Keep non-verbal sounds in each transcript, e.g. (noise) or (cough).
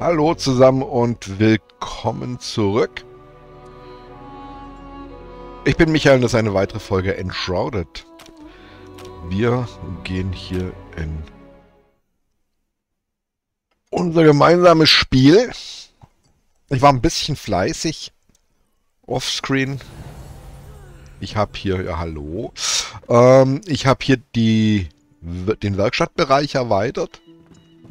Hallo zusammen und willkommen zurück. Ich bin Michael und das ist eine weitere Folge Enshrouded. Wir gehen hier in unser gemeinsames Spiel. Ich war ein bisschen fleißig. Offscreen. Ich habe hier, ja hallo. Ähm, ich habe hier die, den Werkstattbereich erweitert.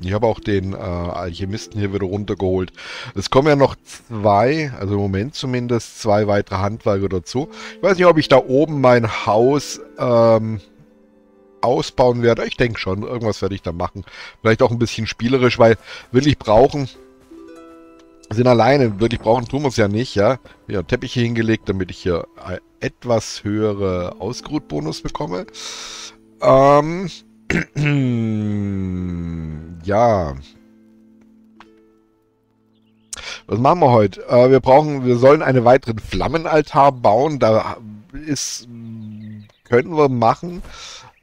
Ich habe auch den äh, Alchemisten hier wieder runtergeholt. Es kommen ja noch zwei, also im Moment zumindest, zwei weitere Handwerker dazu. Ich weiß nicht, ob ich da oben mein Haus ähm, ausbauen werde. Ich denke schon, irgendwas werde ich da machen. Vielleicht auch ein bisschen spielerisch, weil wirklich brauchen sind alleine, wirklich brauchen tun wir es ja nicht, ja. Hier Teppiche hingelegt, damit ich hier etwas höhere Ausgrutbonus bekomme. Ähm, (clears throat) ja. Was machen wir heute? Äh, wir brauchen, wir sollen einen weiteren Flammenaltar bauen. Da ist, können wir machen.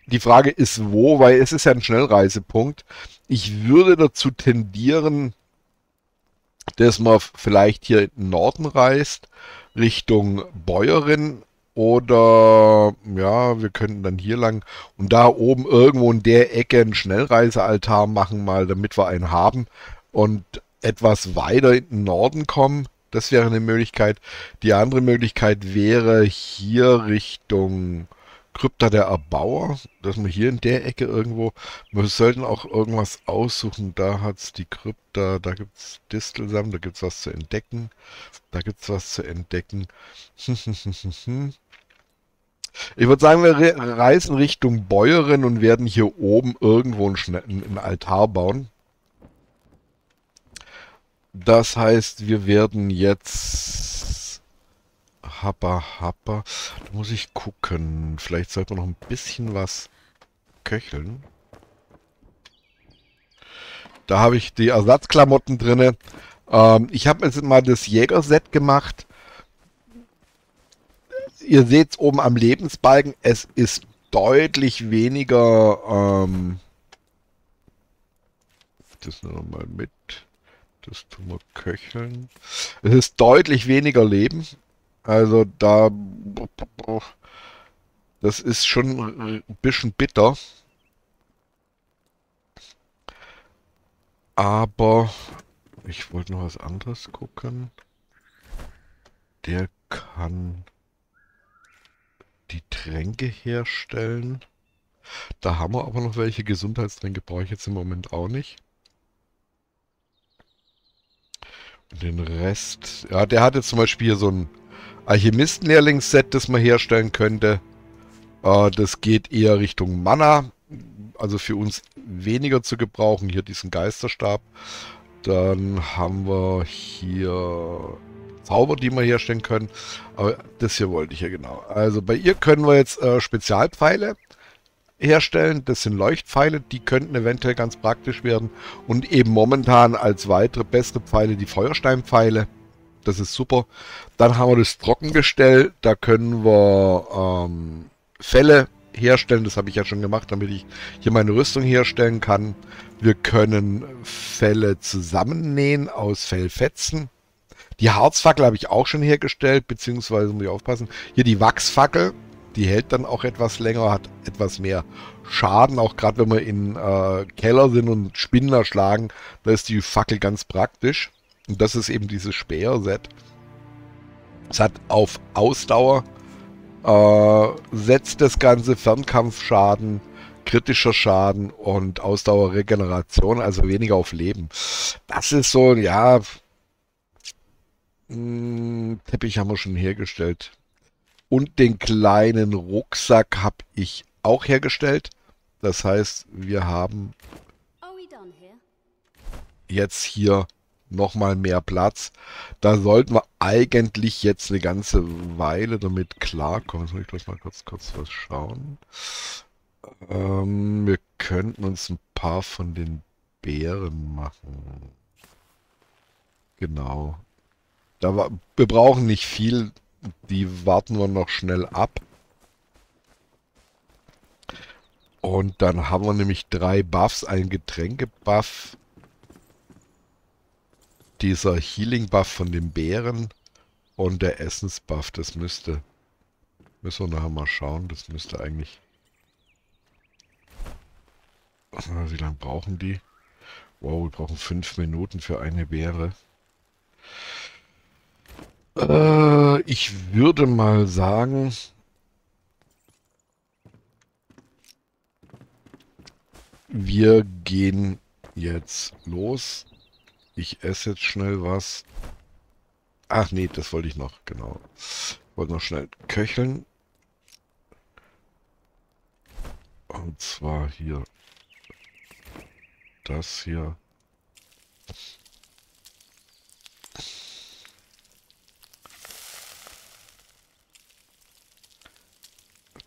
Die Frage ist wo, weil es ist ja ein Schnellreisepunkt. Ich würde dazu tendieren, dass man vielleicht hier in den Norden reist, Richtung Bäuerin oder ja, wir könnten dann hier lang und da oben irgendwo in der Ecke einen Schnellreisealtar machen, mal damit wir einen haben und etwas weiter in den Norden kommen. Das wäre eine Möglichkeit. Die andere Möglichkeit wäre hier Richtung Krypta der Erbauer, dass wir hier in der Ecke irgendwo, wir sollten auch irgendwas aussuchen, da hat es die Krypta, da gibt es Distelsamen, da gibt es was zu entdecken, da gibt es was zu entdecken. (laughs) Ich würde sagen, wir reisen Richtung Bäuerin und werden hier oben irgendwo einen, einen Altar bauen. Das heißt, wir werden jetzt... Happa, happa. Da muss ich gucken. Vielleicht sollte man noch ein bisschen was köcheln. Da habe ich die Ersatzklamotten drin. Ähm, ich habe jetzt mal das Jägerset gemacht ihr seht es oben am Lebensbalken, es ist deutlich weniger, ähm, das noch mal mit, das tun wir köcheln. Es ist deutlich weniger Leben, also da, das ist schon ein bisschen bitter. Aber ich wollte noch was anderes gucken. Der kann die Tränke herstellen. Da haben wir aber noch welche. Gesundheitstränke brauche ich jetzt im Moment auch nicht. Und den Rest... Ja, der hat jetzt zum Beispiel hier so ein Alchemisten-Lehrlingsset, das man herstellen könnte. Äh, das geht eher Richtung Mana. Also für uns weniger zu gebrauchen. Hier diesen Geisterstab. Dann haben wir hier Zauber, die wir herstellen können. Aber das hier wollte ich ja genau. Also bei ihr können wir jetzt äh, Spezialpfeile herstellen. Das sind Leuchtpfeile, die könnten eventuell ganz praktisch werden. Und eben momentan als weitere bessere Pfeile die Feuersteinpfeile. Das ist super. Dann haben wir das Trockengestell. Da können wir ähm, Fälle herstellen. Das habe ich ja schon gemacht, damit ich hier meine Rüstung herstellen kann. Wir können Fälle zusammennähen aus Fellfetzen. Die Harzfackel habe ich auch schon hergestellt, beziehungsweise muss ich aufpassen. Hier die Wachsfackel, die hält dann auch etwas länger, hat etwas mehr Schaden, auch gerade wenn wir in äh, Keller sind und Spinnen erschlagen, da ist die Fackel ganz praktisch. Und das ist eben dieses Speer-Set. Es hat auf Ausdauer, äh, setzt das Ganze Fernkampfschaden, kritischer Schaden und Ausdauerregeneration, also weniger auf Leben. Das ist so, ja, Teppich haben wir schon hergestellt. Und den kleinen Rucksack habe ich auch hergestellt. Das heißt, wir haben jetzt hier nochmal mehr Platz. Da sollten wir eigentlich jetzt eine ganze Weile damit klarkommen. Soll ich gleich mal kurz, kurz was schauen? Ähm, wir könnten uns ein paar von den Beeren machen. Genau. Da war, wir brauchen nicht viel. Die warten wir noch schnell ab. Und dann haben wir nämlich drei Buffs. Ein Getränkebuff. dieser Healing Buff von den Bären und der Essensbuff. Das müsste... Müssen wir nachher mal schauen. Das müsste eigentlich... Wie lange brauchen die? Wow, wir brauchen fünf Minuten für eine Beere. Äh, ich würde mal sagen... Wir gehen jetzt los. Ich esse jetzt schnell was. Ach nee, das wollte ich noch, genau. Ich wollte noch schnell köcheln. Und zwar hier das hier.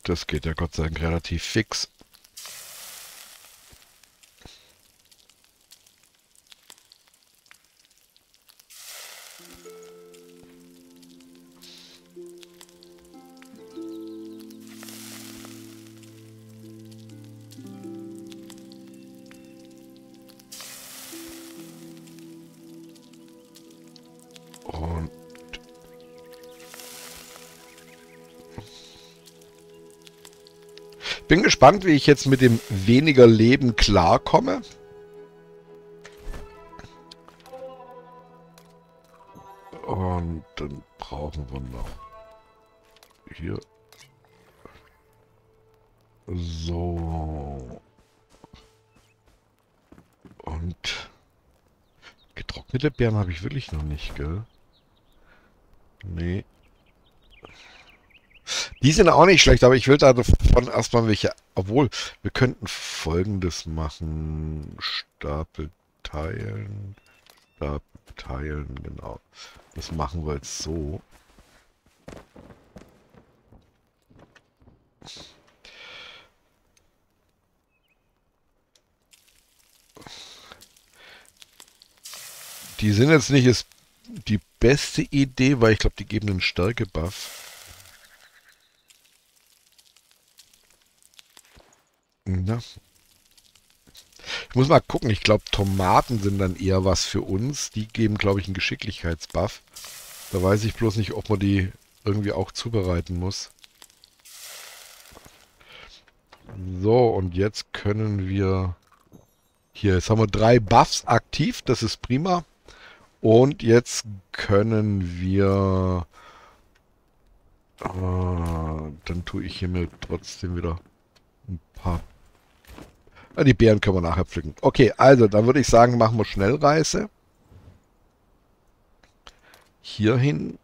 Das geht ja Gott sei Dank relativ fix. Gespannt, wie ich jetzt mit dem weniger Leben klarkomme. Und dann brauchen wir noch hier so und getrocknete Beeren habe ich wirklich noch nicht, gell? Nee. Die sind auch nicht schlecht, aber ich will davon erstmal welche. Obwohl, wir könnten folgendes machen. Stapel teilen. Stapel teilen, genau. Das machen wir jetzt so. Die sind jetzt nicht die beste Idee, weil ich glaube, die geben einen Stärke-Buff. Ja. Ich muss mal gucken. Ich glaube, Tomaten sind dann eher was für uns. Die geben, glaube ich, einen Geschicklichkeitsbuff. Da weiß ich bloß nicht, ob man die irgendwie auch zubereiten muss. So, und jetzt können wir... Hier, jetzt haben wir drei Buffs aktiv. Das ist prima. Und jetzt können wir... Äh, dann tue ich hier mir trotzdem wieder ein paar Ah, die Beeren können wir nachher pflücken. Okay, also, dann würde ich sagen, machen wir Schnellreise. Hierhin.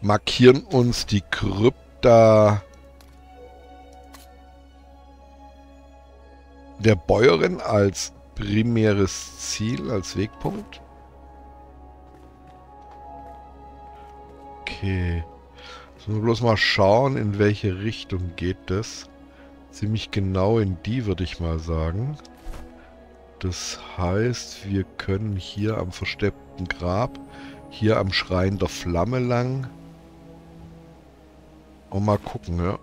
Markieren uns die Krypta der Bäuerin als primäres Ziel, als Wegpunkt. Okay. Sollen wir bloß mal schauen, in welche Richtung geht das. Ziemlich genau in die, würde ich mal sagen. Das heißt, wir können hier am versteppten Grab, hier am Schrein der Flamme lang. Und mal gucken, ja.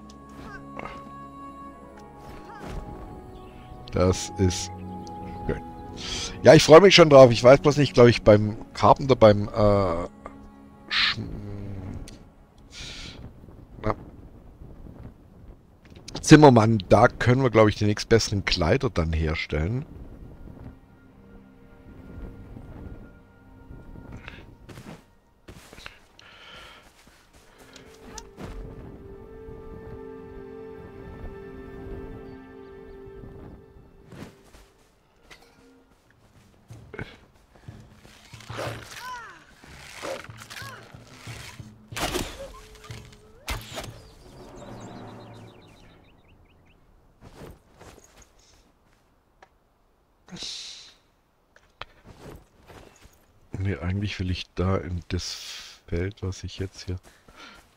Das ist schön. Ja, ich freue mich schon drauf. Ich weiß bloß nicht, glaube ich, beim Carpenter, beim äh, Zimmermann, da können wir, glaube ich, die nächstbesseren Kleider dann herstellen. Eigentlich will ich da in das Feld, was ich jetzt hier...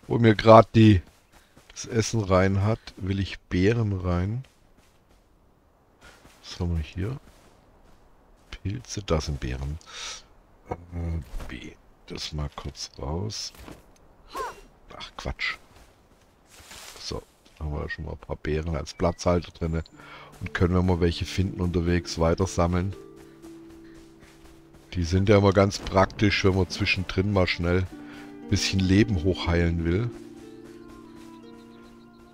Wo mir gerade die das Essen rein hat, will ich Beeren rein. Was haben wir hier? Pilze, da sind Beeren. Äh, B. Das mal kurz raus. Ach, Quatsch. So, Haben wir schon mal ein paar Beeren als Platzhalter drin. Und können wir mal welche finden unterwegs weiter sammeln. Die sind ja immer ganz praktisch, wenn man zwischendrin mal schnell ein bisschen Leben hochheilen will.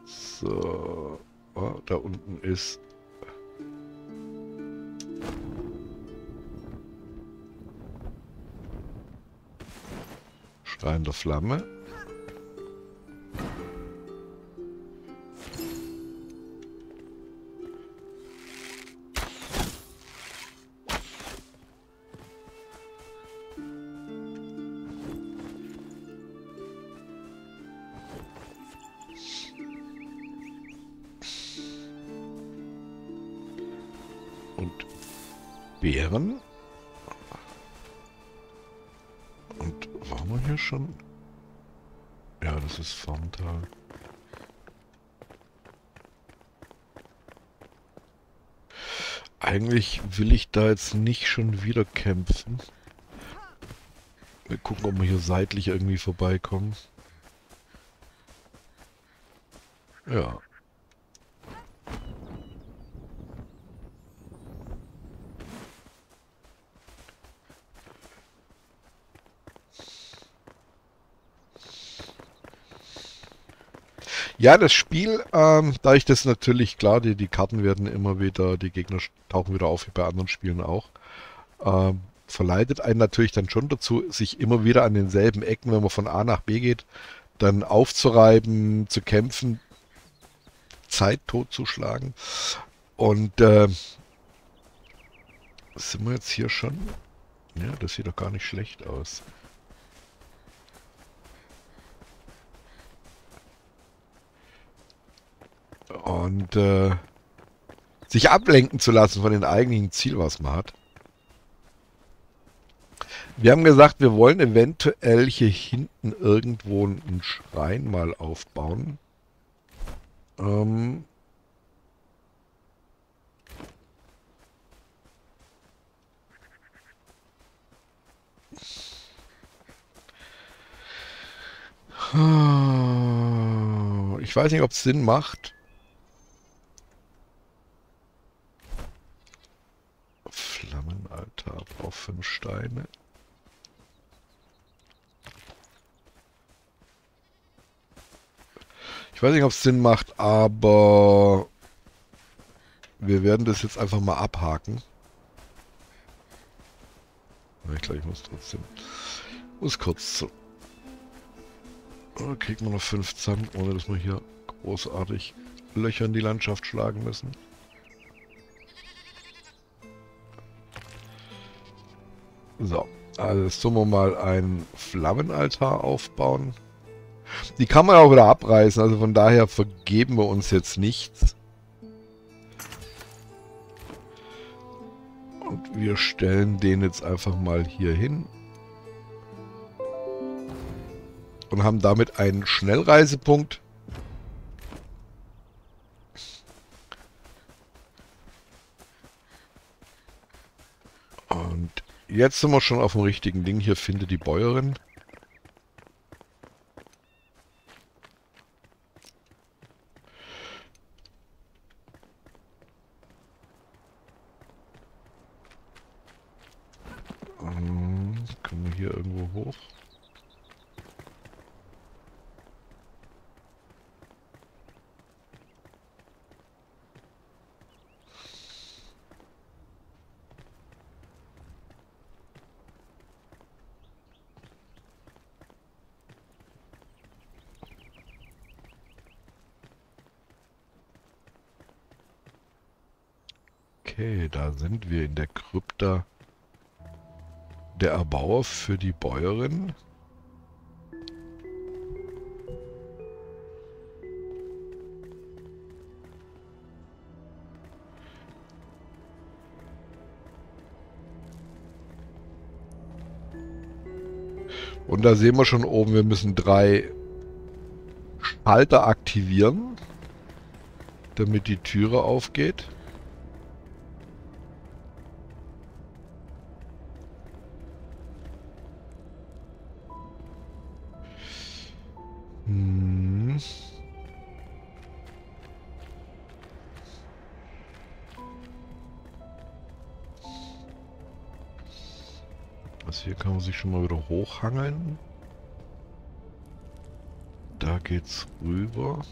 So. Oh, da unten ist... Stein der Flamme. Will ich da jetzt nicht schon wieder kämpfen. Wir gucken, ob wir hier seitlich irgendwie vorbeikommen. Ja. Ja, das Spiel, ähm, da ich das natürlich, klar, die, die Karten werden immer wieder, die Gegner tauchen wieder auf, wie bei anderen Spielen auch, ähm, verleitet einen natürlich dann schon dazu, sich immer wieder an denselben Ecken, wenn man von A nach B geht, dann aufzureiben, zu kämpfen, Zeit totzuschlagen. Und äh, sind wir jetzt hier schon? Ja, das sieht doch gar nicht schlecht aus. Und äh, sich ablenken zu lassen von dem eigentlichen Ziel, was man hat. Wir haben gesagt, wir wollen eventuell hier hinten irgendwo einen Schrein mal aufbauen. Ähm ich weiß nicht, ob es Sinn macht, Flammenaltar braucht fünf Steine. Ich weiß nicht, ob es Sinn macht, aber wir werden das jetzt einfach mal abhaken. Ich glaube, ich muss trotzdem... Muss kurz zu... Oh, kriegen wir noch fünf zusammen, ohne dass wir hier großartig Löcher in die Landschaft schlagen müssen. So, also jetzt tun wir mal einen Flammenaltar aufbauen. Die kann man auch wieder abreißen, also von daher vergeben wir uns jetzt nichts. Und wir stellen den jetzt einfach mal hier hin. Und haben damit einen Schnellreisepunkt. Und Jetzt sind wir schon auf dem richtigen Ding. Hier finde die Bäuerin. Ähm, können wir hier irgendwo hoch? Okay, da sind wir in der Krypta der Erbauer für die Bäuerin. Und da sehen wir schon oben, wir müssen drei Schalter aktivieren, damit die Türe aufgeht. Hier kann man sich schon mal wieder hochhangeln. Da geht's rüber.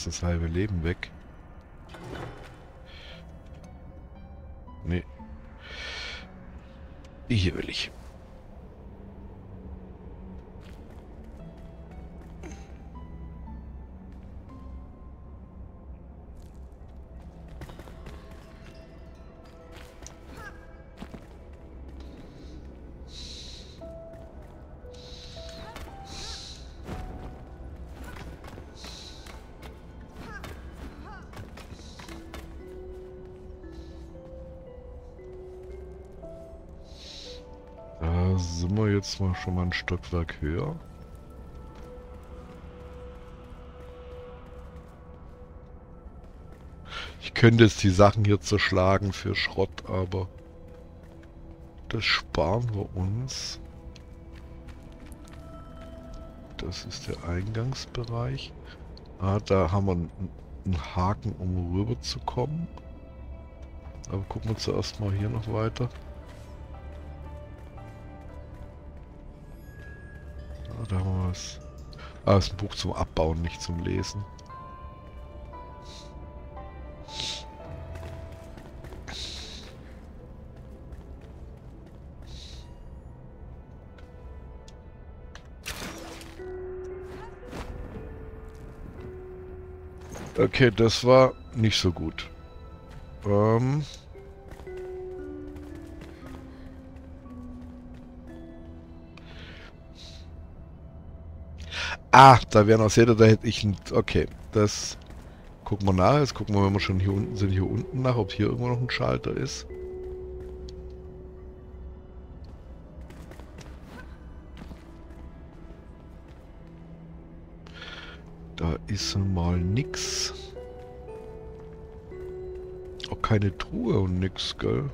Was das halbe Leben weg. Mal schon mal ein Stockwerk höher. Ich könnte jetzt die Sachen hier zerschlagen für Schrott, aber das sparen wir uns. Das ist der Eingangsbereich. Ah, da haben wir einen Haken, um rüber zu kommen. Aber gucken wir zuerst mal hier noch weiter. Wir was. Ah, ist ein Buch zum Abbauen, nicht zum Lesen. Okay, das war nicht so gut. Ähm... Ah, da wäre noch Seht da hätte ich ein... Okay, das gucken wir nach. Jetzt gucken wir, wenn wir schon hier unten sind, hier unten nach, ob hier irgendwo noch ein Schalter ist. Da ist mal nix. Auch keine Truhe und nix, gell?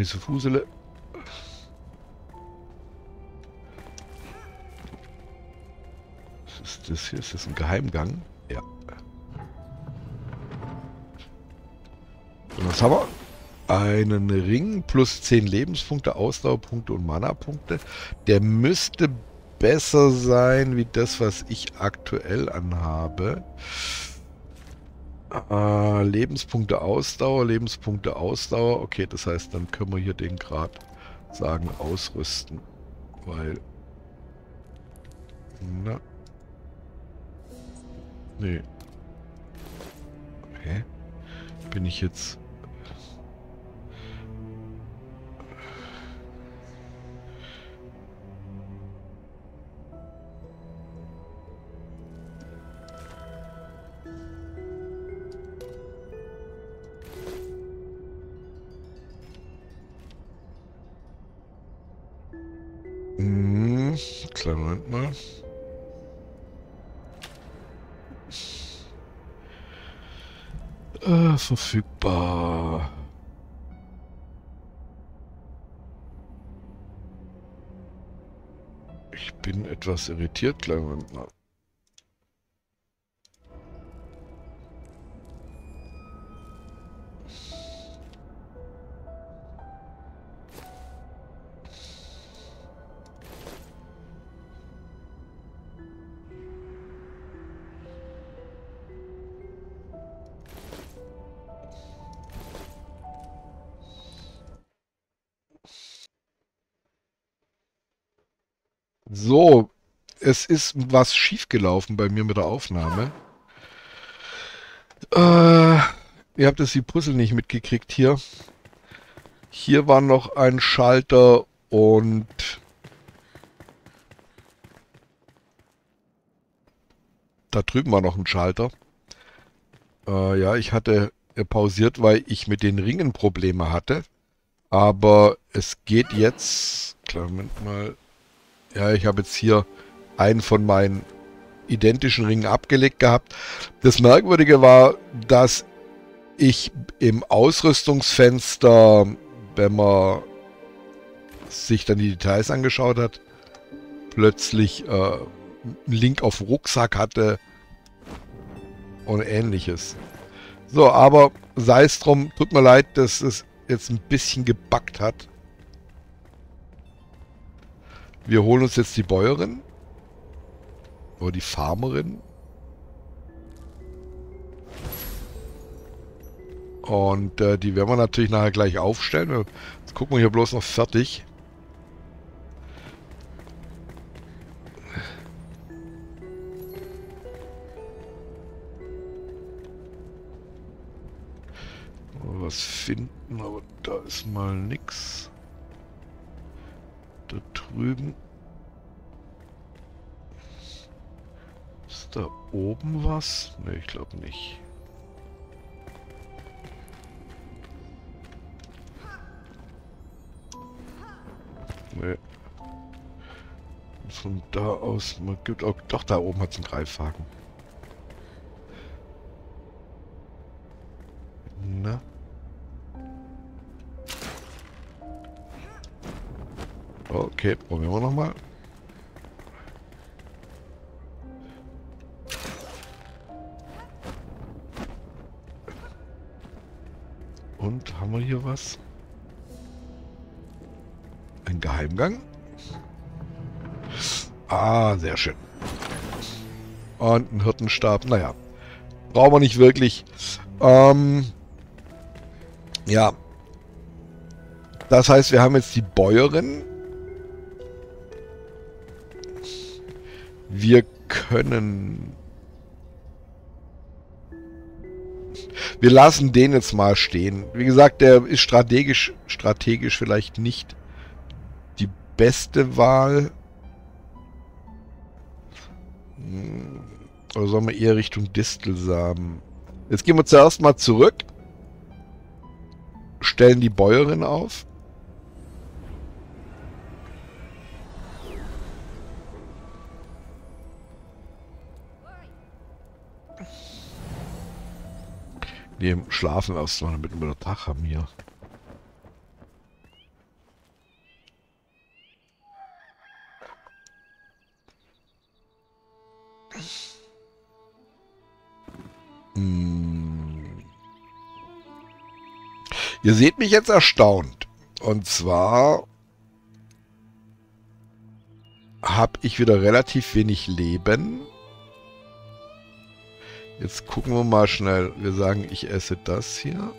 Weiße Fusele. Was ist das hier? Ist das ein Geheimgang? Ja. Und was haben wir? Einen Ring plus 10 Lebenspunkte, Ausdauerpunkte und Mana-Punkte. Der müsste besser sein wie das, was ich aktuell anhabe. Äh, Lebenspunkte Ausdauer, Lebenspunkte Ausdauer. Okay, das heißt, dann können wir hier den Grad sagen ausrüsten. Weil... Na. Nee. Hä? Bin ich jetzt... mal. Äh, verfügbar. Ich bin etwas irritiert, kleinen Moment. So, es ist was schiefgelaufen bei mir mit der Aufnahme. Äh, ihr habt das die Puzzle nicht mitgekriegt hier. Hier war noch ein Schalter und da drüben war noch ein Schalter. Äh, ja, ich hatte pausiert, weil ich mit den Ringen Probleme hatte. Aber es geht jetzt... Klar, Moment mal. Ja, ich habe jetzt hier einen von meinen identischen Ringen abgelegt gehabt. Das Merkwürdige war, dass ich im Ausrüstungsfenster, wenn man sich dann die Details angeschaut hat, plötzlich äh, einen Link auf Rucksack hatte und ähnliches. So, aber sei es drum, tut mir leid, dass es jetzt ein bisschen gebackt hat. Wir holen uns jetzt die Bäuerin. Oder die Farmerin. Und äh, die werden wir natürlich nachher gleich aufstellen. Jetzt gucken wir hier bloß noch fertig. Was finden, aber da ist mal nix. Da drüben Ist da oben was? Ne, ich glaube nicht. Ne. Von da aus, man gibt auch, doch da oben hat es einen Greifhaken. Na? Okay, probieren wir nochmal. Und haben wir hier was? Ein Geheimgang? Ah, sehr schön. Und ein Hirtenstab. Naja, brauchen wir nicht wirklich. Ähm, ja. Das heißt, wir haben jetzt die Bäuerin. Wir können wir lassen den jetzt mal stehen. Wie gesagt, der ist strategisch, strategisch vielleicht nicht die beste Wahl. Hm, oder sollen wir eher Richtung Distelsamen? Jetzt gehen wir zuerst mal zurück. Stellen die Bäuerin auf. Nee, schlafen erst mal, damit wir den Tag haben hier. Hm. Ihr seht mich jetzt erstaunt. Und zwar habe ich wieder relativ wenig Leben. Jetzt gucken wir mal schnell. Wir sagen, ich esse das hier.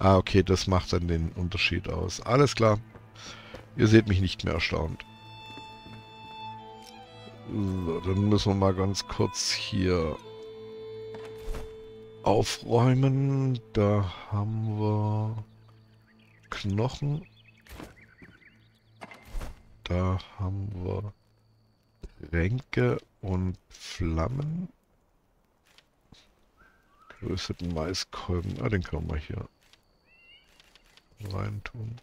Ah, okay, das macht dann den Unterschied aus. Alles klar. Ihr seht mich nicht mehr erstaunt. So, dann müssen wir mal ganz kurz hier aufräumen. Da haben wir Knochen. Da haben wir Tränke und Flammen. Gerösteten Maiskolben. Ah, den können wir hier rein tun.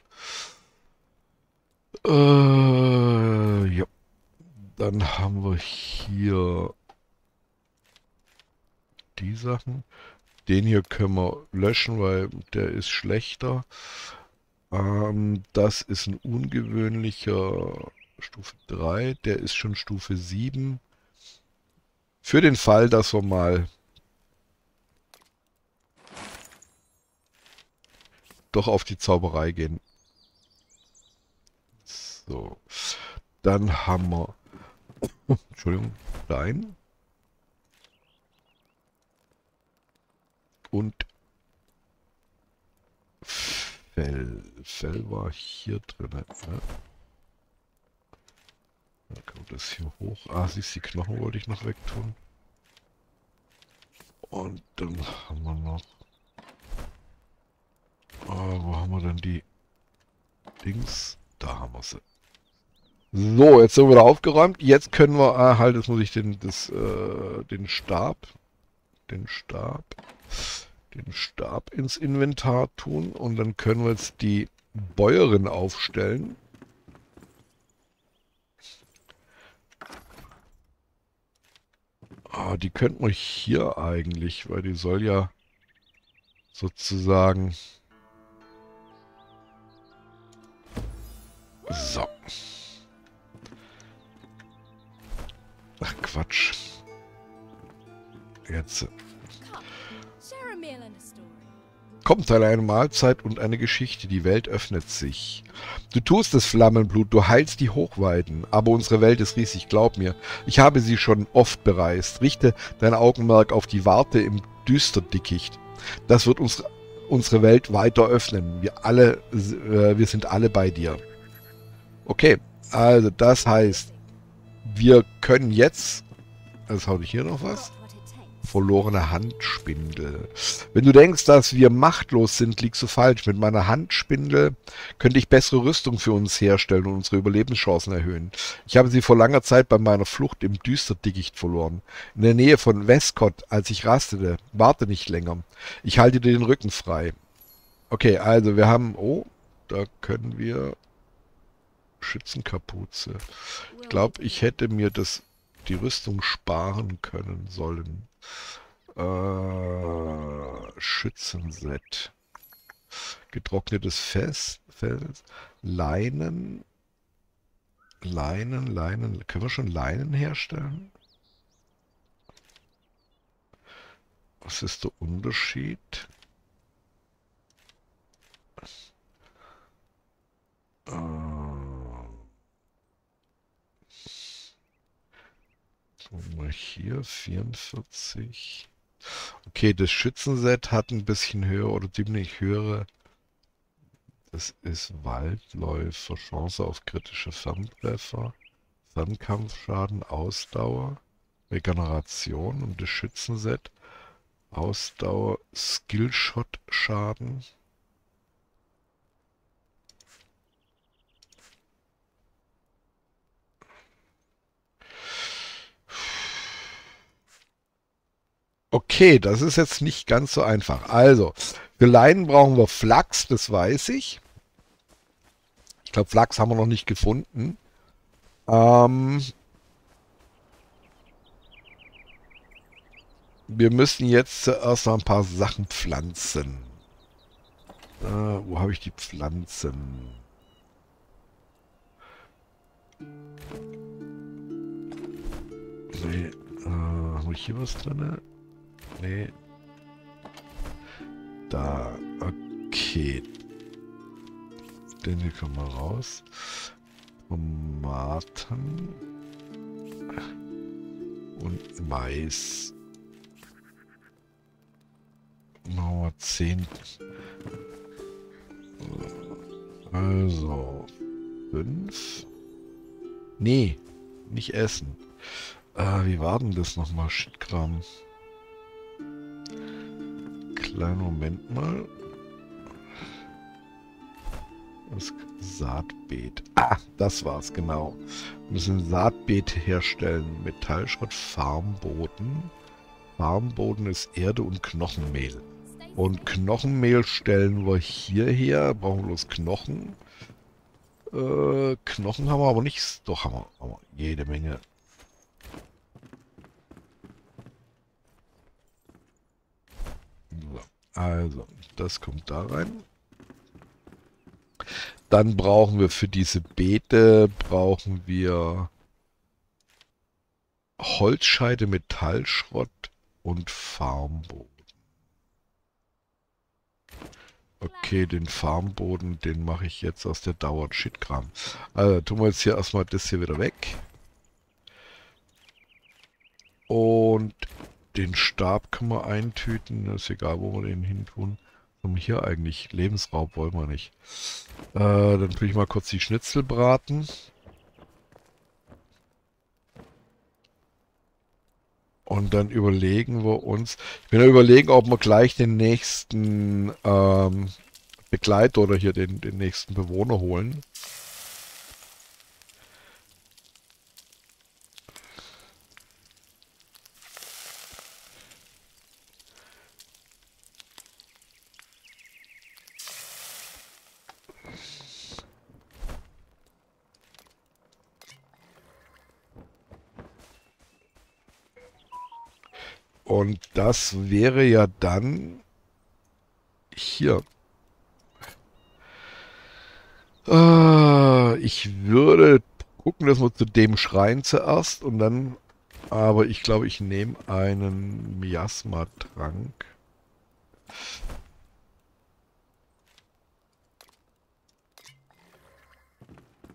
Äh, ja. Dann haben wir hier die Sachen. Den hier können wir löschen, weil der ist schlechter. Ähm, das ist ein ungewöhnlicher Stufe 3. Der ist schon Stufe 7. Für den Fall, dass wir mal doch auf die Zauberei gehen. So. Dann haben wir... (coughs) Entschuldigung. Nein. Und Fell. Fell war hier drin. Ne? Dann kommt das hier hoch. Ah, siehst die Knochen wollte ich noch wegtun. Und dann haben wir noch... Wo haben wir denn die Dings? Da haben wir sie. So, jetzt sind wir wieder aufgeräumt. Jetzt können wir... Ah, halt, jetzt muss ich den, das, äh, den Stab... Den Stab... Den Stab ins Inventar tun. Und dann können wir jetzt die Bäuerin aufstellen. Ah, die könnten wir hier eigentlich, weil die soll ja sozusagen... So. Ach Quatsch. Jetzt. Kommt eine Mahlzeit und eine Geschichte, die Welt öffnet sich. Du tust es, Flammenblut, du heilst die Hochweiden, aber unsere Welt ist riesig, glaub mir. Ich habe sie schon oft bereist. Richte dein Augenmerk auf die Warte im Düsterdickicht. Das wird uns, unsere Welt weiter öffnen. Wir alle, äh, wir sind alle bei dir. Okay, also das heißt, wir können jetzt, also habe ich hier noch was? verlorene Handspindel. Wenn du denkst, dass wir machtlos sind, liegst du falsch. Mit meiner Handspindel könnte ich bessere Rüstung für uns herstellen und unsere Überlebenschancen erhöhen. Ich habe sie vor langer Zeit bei meiner Flucht im Düsterdickicht verloren. In der Nähe von Westcott, als ich rastete. Warte nicht länger. Ich halte dir den Rücken frei. Okay, also wir haben... Oh, da können wir... Schützenkapuze. Ich glaube, ich hätte mir das die Rüstung sparen können sollen. Äh, Schützenset. Getrocknetes Fest, Fels, Leinen. Leinen, Leinen. Können wir schon Leinen herstellen? Was ist der Unterschied? Äh, mal hier, 44. Okay, das Schützenset hat ein bisschen höher oder ziemlich höhere. Das ist Waldläufer, Chance auf kritische Ferntreffer, Fernkampfschaden, Ausdauer, Regeneration und das Schützenset Ausdauer, Skillshot-Schaden. Okay, das ist jetzt nicht ganz so einfach. Also, für Leinen brauchen wir Flachs, das weiß ich. Ich glaube, Flachs haben wir noch nicht gefunden. Ähm wir müssen jetzt zuerst noch ein paar Sachen pflanzen. Äh, wo habe ich die Pflanzen? Nee, äh, habe ich hier was drin? Nee. Da. Okay. Den hier kommen wir raus. Tomaten. Und Mais. Machen wir 10. Also. 5. Nee. Nicht essen. Äh, wie war denn das nochmal? Shitkram kleinen Moment mal. Das Saatbeet. Ah, das war's, genau. Wir müssen Saatbeet herstellen. Metallschrott, Farmboden. Farmboden ist Erde und Knochenmehl. Und Knochenmehl stellen wir hierher. Brauchen bloß Knochen. Äh, Knochen haben wir aber nicht. Doch, haben wir, haben wir jede Menge. Also, das kommt da rein. Dann brauchen wir für diese Beete, brauchen wir Holzscheide, Metallschrott und Farmboden. Okay, den Farmboden, den mache ich jetzt aus der dauert Shitkram. Also tun wir jetzt hier erstmal das hier wieder weg. Und den Stab kann man eintüten, ist egal, wo wir den hin tun. Und hier eigentlich? Lebensraub wollen wir nicht. Äh, dann tue ich mal kurz die Schnitzel braten. Und dann überlegen wir uns. Ich bin ja überlegen, ob wir gleich den nächsten ähm, Begleiter oder hier den, den nächsten Bewohner holen. Das wäre ja dann hier. Äh, ich würde gucken, dass wir zu dem Schrein zuerst und dann... Aber ich glaube, ich nehme einen Miasma-Trank.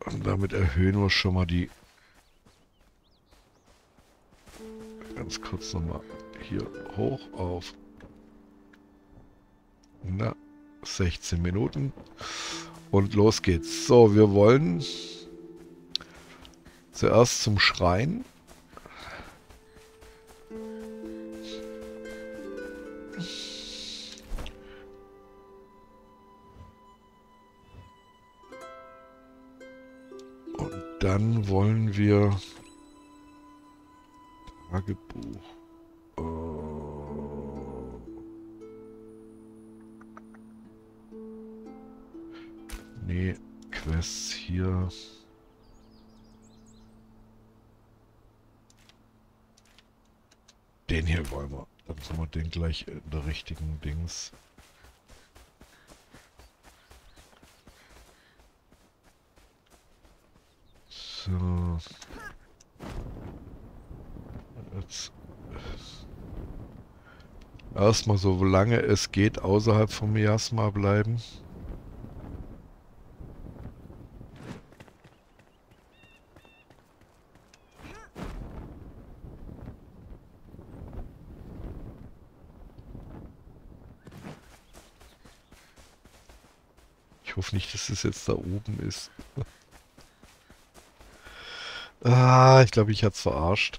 Und damit erhöhen wir schon mal die... Ganz kurz nochmal hier hoch auf na, 16 Minuten. Und los geht's. So, wir wollen zuerst zum Schrein. Und dann wollen wir Tagebuch. Nee, Quests hier. Den hier wollen wir. Dann sind wir den gleich in der richtigen Dings. So. Jetzt. Erstmal so lange es geht außerhalb vom Miasma bleiben. Hoffe nicht, dass es jetzt da oben ist. (laughs) ah, ich glaube, ich hat's verarscht.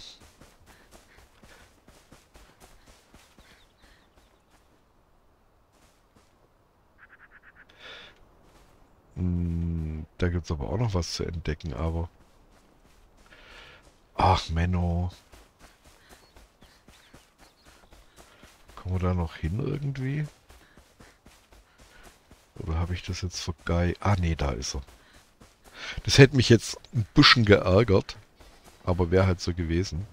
Hm, da gibt es aber auch noch was zu entdecken, aber... Ach, Menno. Kommen wir da noch hin irgendwie? Habe ich das jetzt vergei... Ah, nee, da ist er. Das hätte mich jetzt ein bisschen geärgert. Aber wäre halt so gewesen.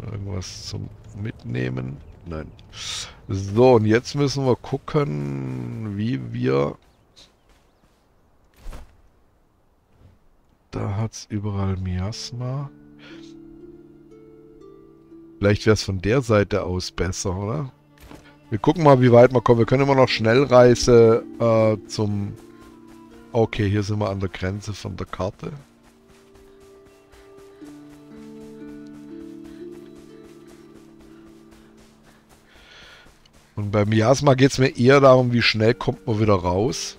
Irgendwas zum Mitnehmen? Nein. So, und jetzt müssen wir gucken, wie wir... Da hat es überall Miasma. Vielleicht wäre es von der Seite aus besser, oder? Wir gucken mal, wie weit wir kommen. Wir können immer noch Schnellreise äh, zum... Okay, hier sind wir an der Grenze von der Karte. Und beim Miasma geht es mir eher darum, wie schnell kommt man wieder raus.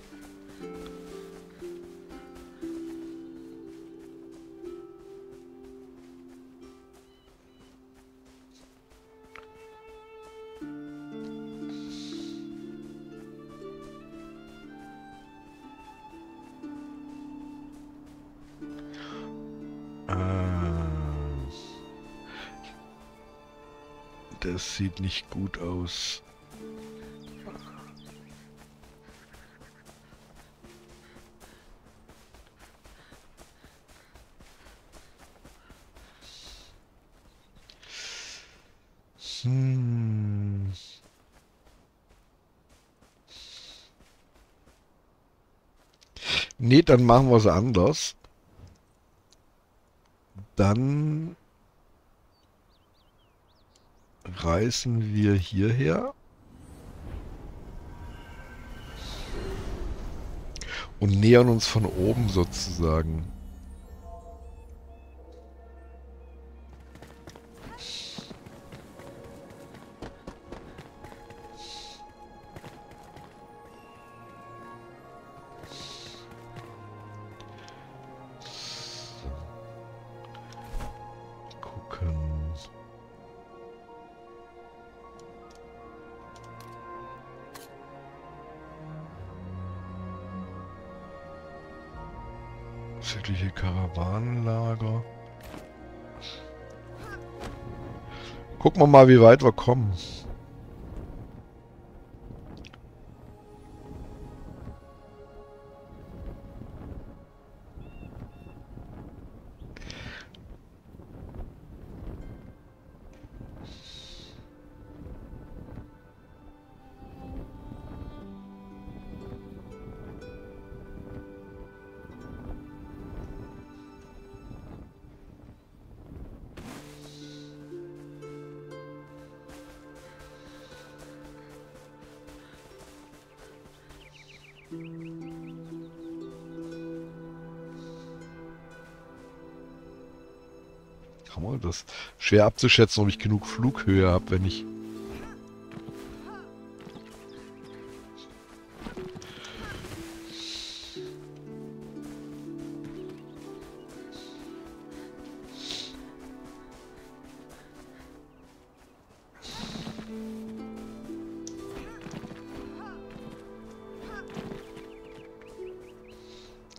Nicht gut aus. Hm. Nee, dann machen wir es anders. Dann reisen wir hierher. Und nähern uns von oben sozusagen. Südliche Karawanenlager. Gucken wir mal, wie weit wir kommen. Schwer abzuschätzen, ob ich genug Flughöhe habe, wenn ich...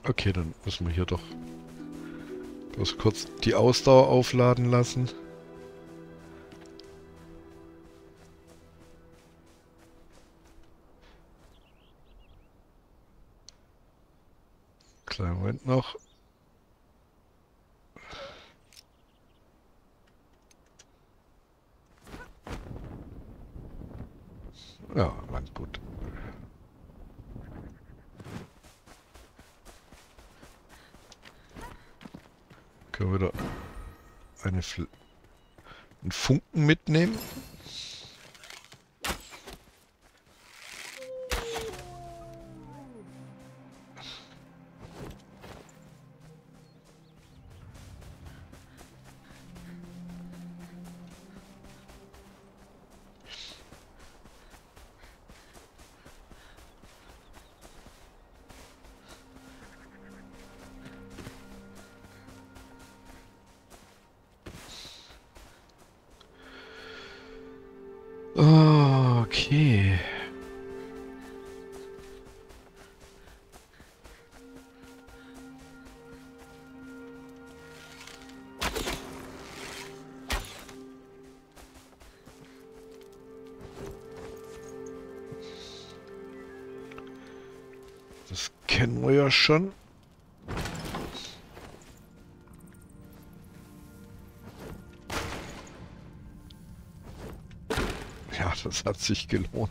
Okay, dann müssen wir hier doch bloß kurz die Ausdauer aufladen lassen. Noch. Okay. Das kennen wir ja schon. Das hat sich gelohnt.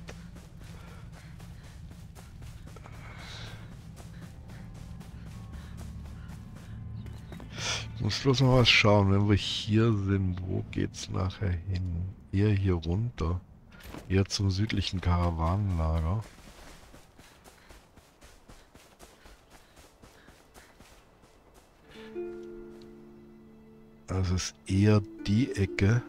Ich muss bloß noch was schauen, wenn wir hier sind, wo geht's nachher hin? Eher hier runter. Eher zum südlichen Karawanenlager. Das ist eher die Ecke.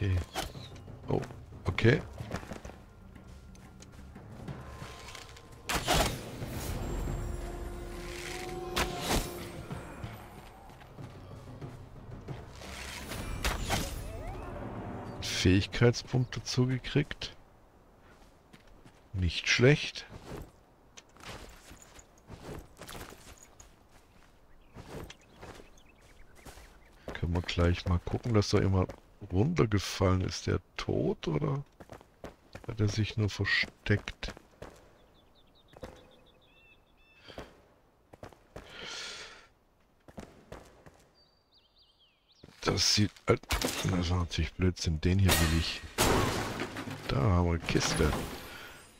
Okay. Oh, okay. Fähigkeitspunkte zugekriegt. Nicht schlecht. Können wir gleich mal gucken, dass da immer runtergefallen ist. Der tot oder hat er sich nur versteckt? Das sieht... Das ist natürlich Blödsinn. Den hier will ich... Da haben wir eine Kiste.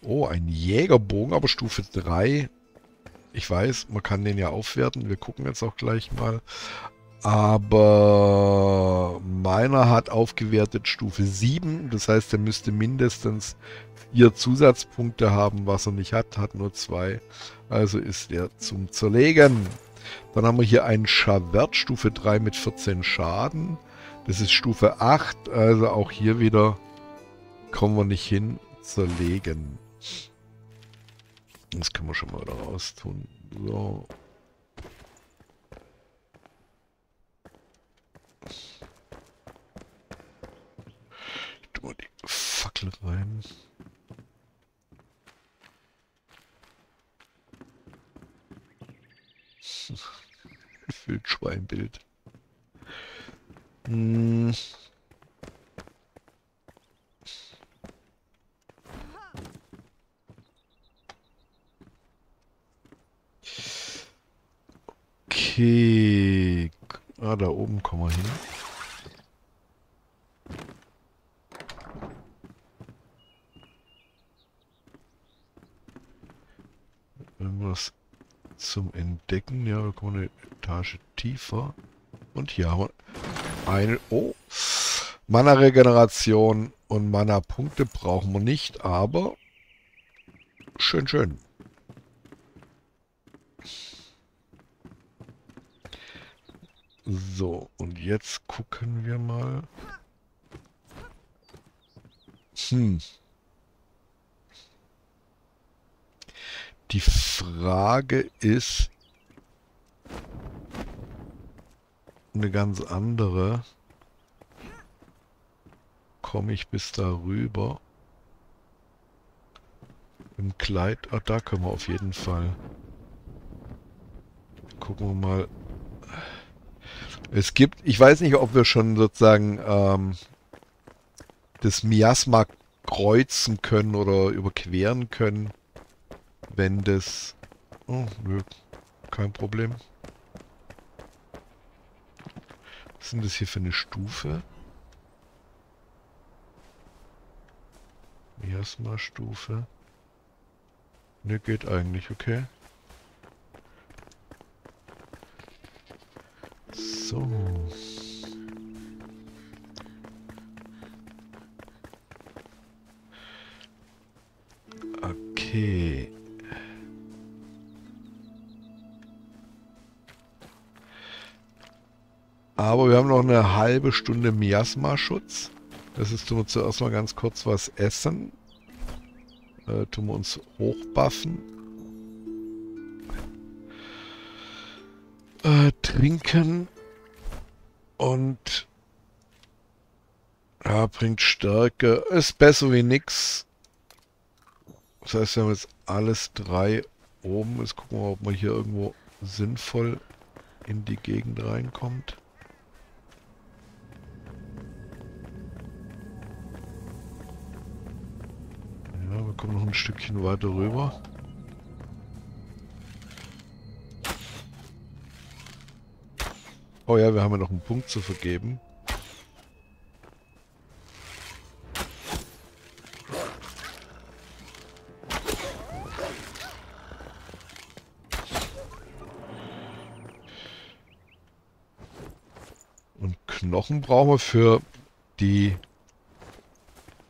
Oh, ein Jägerbogen, aber Stufe 3. Ich weiß, man kann den ja aufwerten. Wir gucken jetzt auch gleich mal. Aber meiner hat aufgewertet Stufe 7. Das heißt, er müsste mindestens vier Zusatzpunkte haben, was er nicht hat. Hat nur zwei. Also ist er zum Zerlegen. Dann haben wir hier einen Chavert Stufe 3 mit 14 Schaden. Das ist Stufe 8. Also auch hier wieder kommen wir nicht hin. Zerlegen. Das können wir schon mal wieder raus tun. So. Tue mal die Fackel rein. (laughs) Wildschweinbild. Hm. Okay. Ah, da oben kommen wir hin. Irgendwas zum Entdecken. Ja, wir kommen eine Etage tiefer. Und hier haben wir eine... Oh! Mana-Regeneration und Mana-Punkte brauchen wir nicht, aber schön, schön. So, und jetzt gucken wir mal. Hm. Die Frage ist eine ganz andere. Komme ich bis darüber? Im Kleid? Ah, da können wir auf jeden Fall. Gucken wir mal. Es gibt, ich weiß nicht, ob wir schon sozusagen ähm, das Miasma kreuzen können oder überqueren können, wenn das... Oh, nö, kein Problem. Was sind das hier für eine Stufe? Miasma-Stufe. Ne, geht eigentlich, okay. So. Okay. Aber wir haben noch eine halbe Stunde Miasma-Schutz. Das ist, tun wir zuerst mal ganz kurz was essen. Äh, tun wir uns hochbuffen. Äh, trinken. Und ja, bringt Stärke. Ist besser wie nix. Das heißt, wir haben jetzt alles drei oben. Jetzt gucken wir mal, ob man hier irgendwo sinnvoll in die Gegend reinkommt. Kommen noch ein Stückchen weiter rüber. Oh ja, wir haben ja noch einen Punkt zu vergeben. Und Knochen brauchen wir für die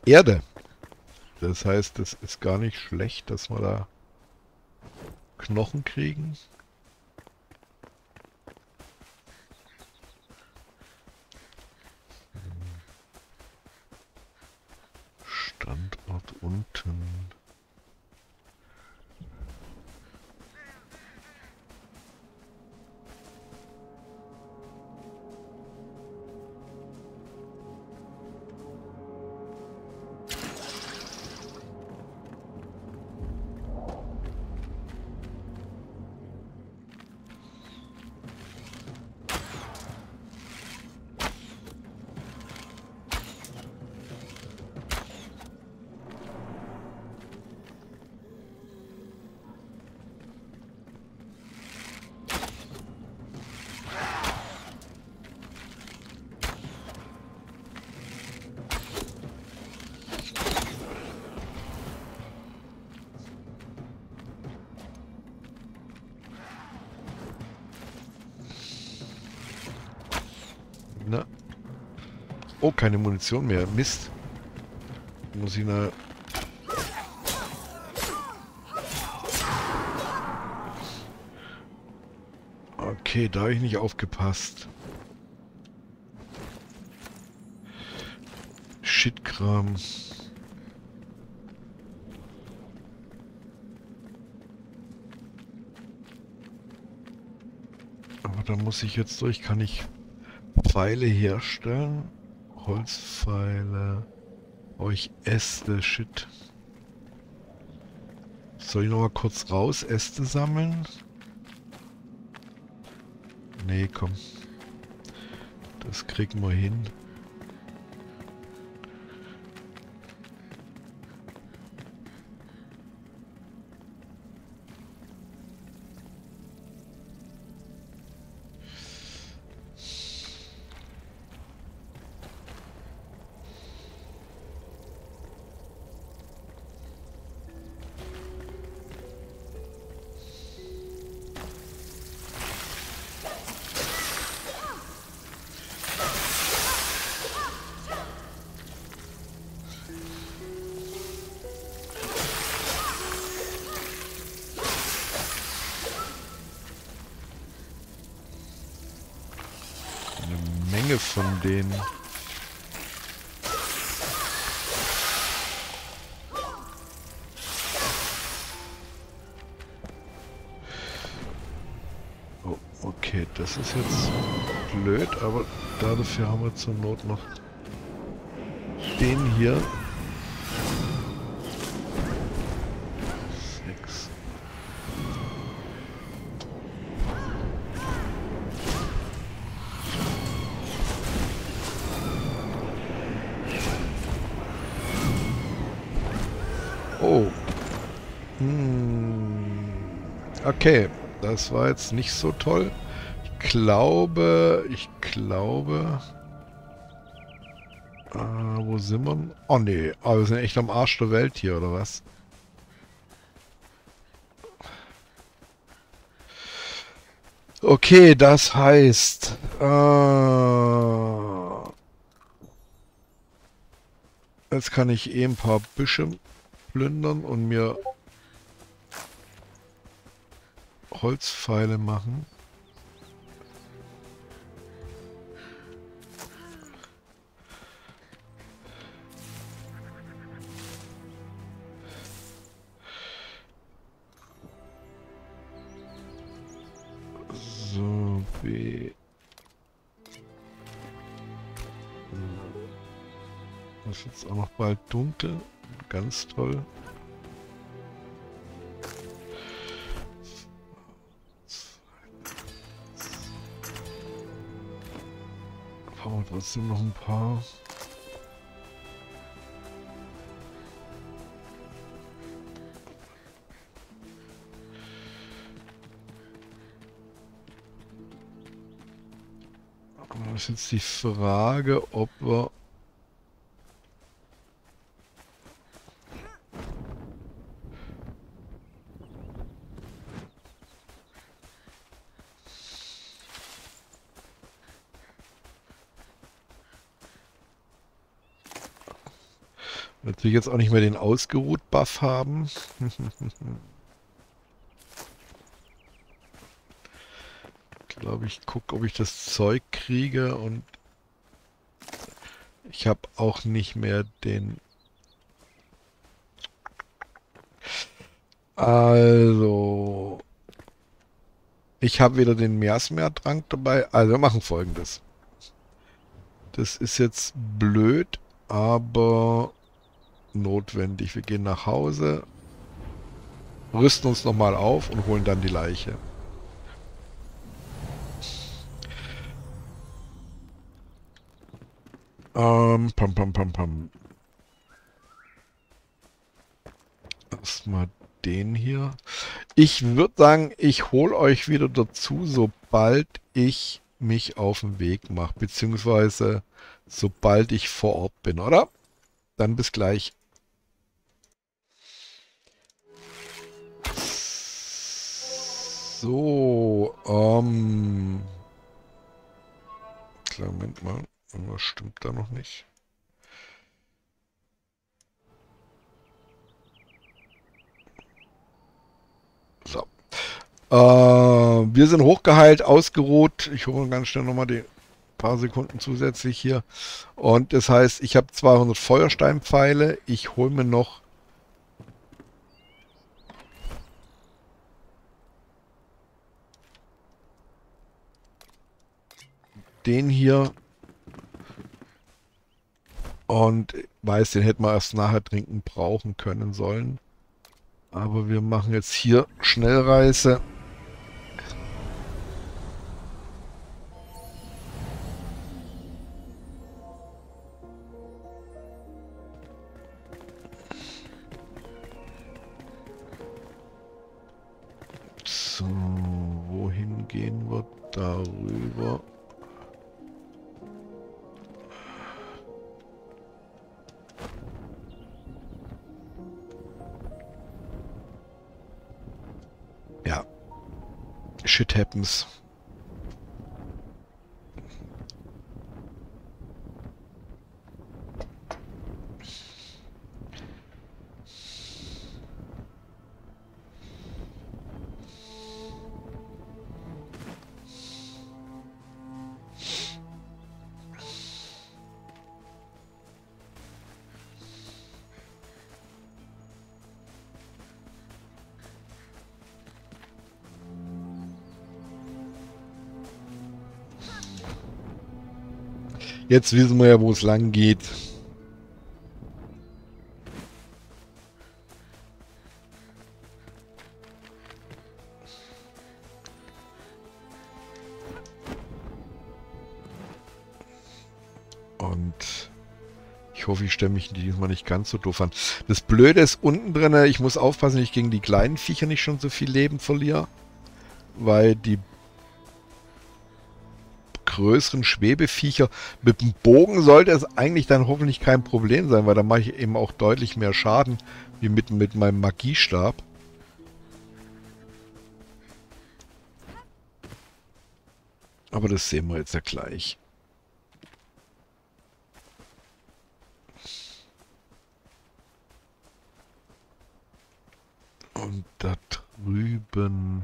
Erde. Das heißt, es ist gar nicht schlecht, dass wir da Knochen kriegen. Standort unten. Oh, keine Munition mehr. Mist. Muss ich eine... Okay, da habe ich nicht aufgepasst. Shitkram. Aber da muss ich jetzt durch. Kann ich Pfeile herstellen? Holzpfeile. Euch Äste. Shit. Soll ich noch mal kurz raus Äste sammeln? Nee, komm. Das kriegen wir hin. Okay, das ist jetzt blöd, aber dafür haben wir zur Not noch den hier. Okay, das war jetzt nicht so toll. Ich glaube, ich glaube... Äh, wo sind wir? Oh nee, oh, wir sind echt am Arsch der Welt hier, oder was? Okay, das heißt... Äh, jetzt kann ich eh ein paar Büsche plündern und mir Holzpfeile machen. Bald dunkel. Ganz toll. Aber trotzdem noch ein paar. Das ist jetzt die Frage, ob wir Natürlich jetzt auch nicht mehr den Ausgeruht-Buff haben. ich glaube, ich gucke, ob ich das Zeug kriege und ich habe auch nicht mehr den... Also... Ich habe wieder den Miasmer-Trank dabei. Also wir machen folgendes. Das ist jetzt blöd, aber notwendig. Wir gehen nach Hause, rüsten uns nochmal auf und holen dann die Leiche. Ähm, pam, pam, pam, pam. Erstmal den hier. Ich würde sagen, ich hole euch wieder dazu, sobald ich mich auf den Weg mache, beziehungsweise sobald ich vor Ort bin, oder? Dann bis gleich. So, ähm... Klar, Moment. Mal. Irgendwas stimmt da noch nicht. So. Äh, wir sind hochgeheilt, ausgeruht. Ich hole ganz schnell nochmal die paar Sekunden zusätzlich hier. Und das heißt, ich habe 200 Feuersteinpfeile. Ich hole mir noch den hier. Und weiß, den hätten wir erst nachher trinken brauchen können sollen. Aber wir machen jetzt hier Schnellreise. So, wohin gehen wir darüber? Shit happens. Jetzt wissen wir ja, wo es lang geht. Und ich hoffe, ich stelle mich diesmal nicht ganz so doof an. Das Blöde ist unten drin, ich muss aufpassen, dass ich gegen die kleinen Viecher nicht schon so viel Leben verliere. Weil die größeren Schwebeviecher mit dem Bogen sollte es eigentlich dann hoffentlich kein Problem sein, weil da mache ich eben auch deutlich mehr Schaden wie mit, mit meinem Magiestab. Aber das sehen wir jetzt ja gleich. Und da drüben...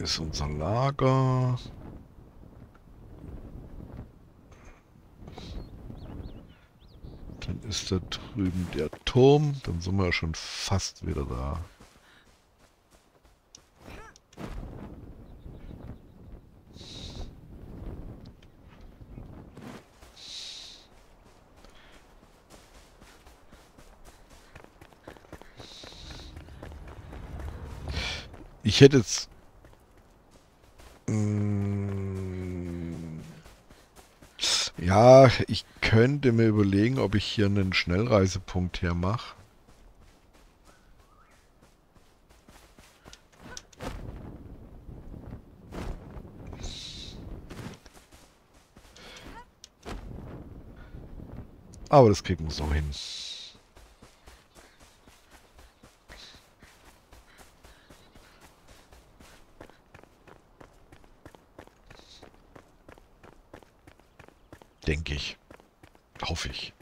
ist unser Lager. Dann ist da drüben der Turm. Dann sind wir ja schon fast wieder da. Ich hätte jetzt Ja, ich könnte mir überlegen, ob ich hier einen Schnellreisepunkt hermache. Aber das kriegen wir so hin. Denke ich. Hoffe ich.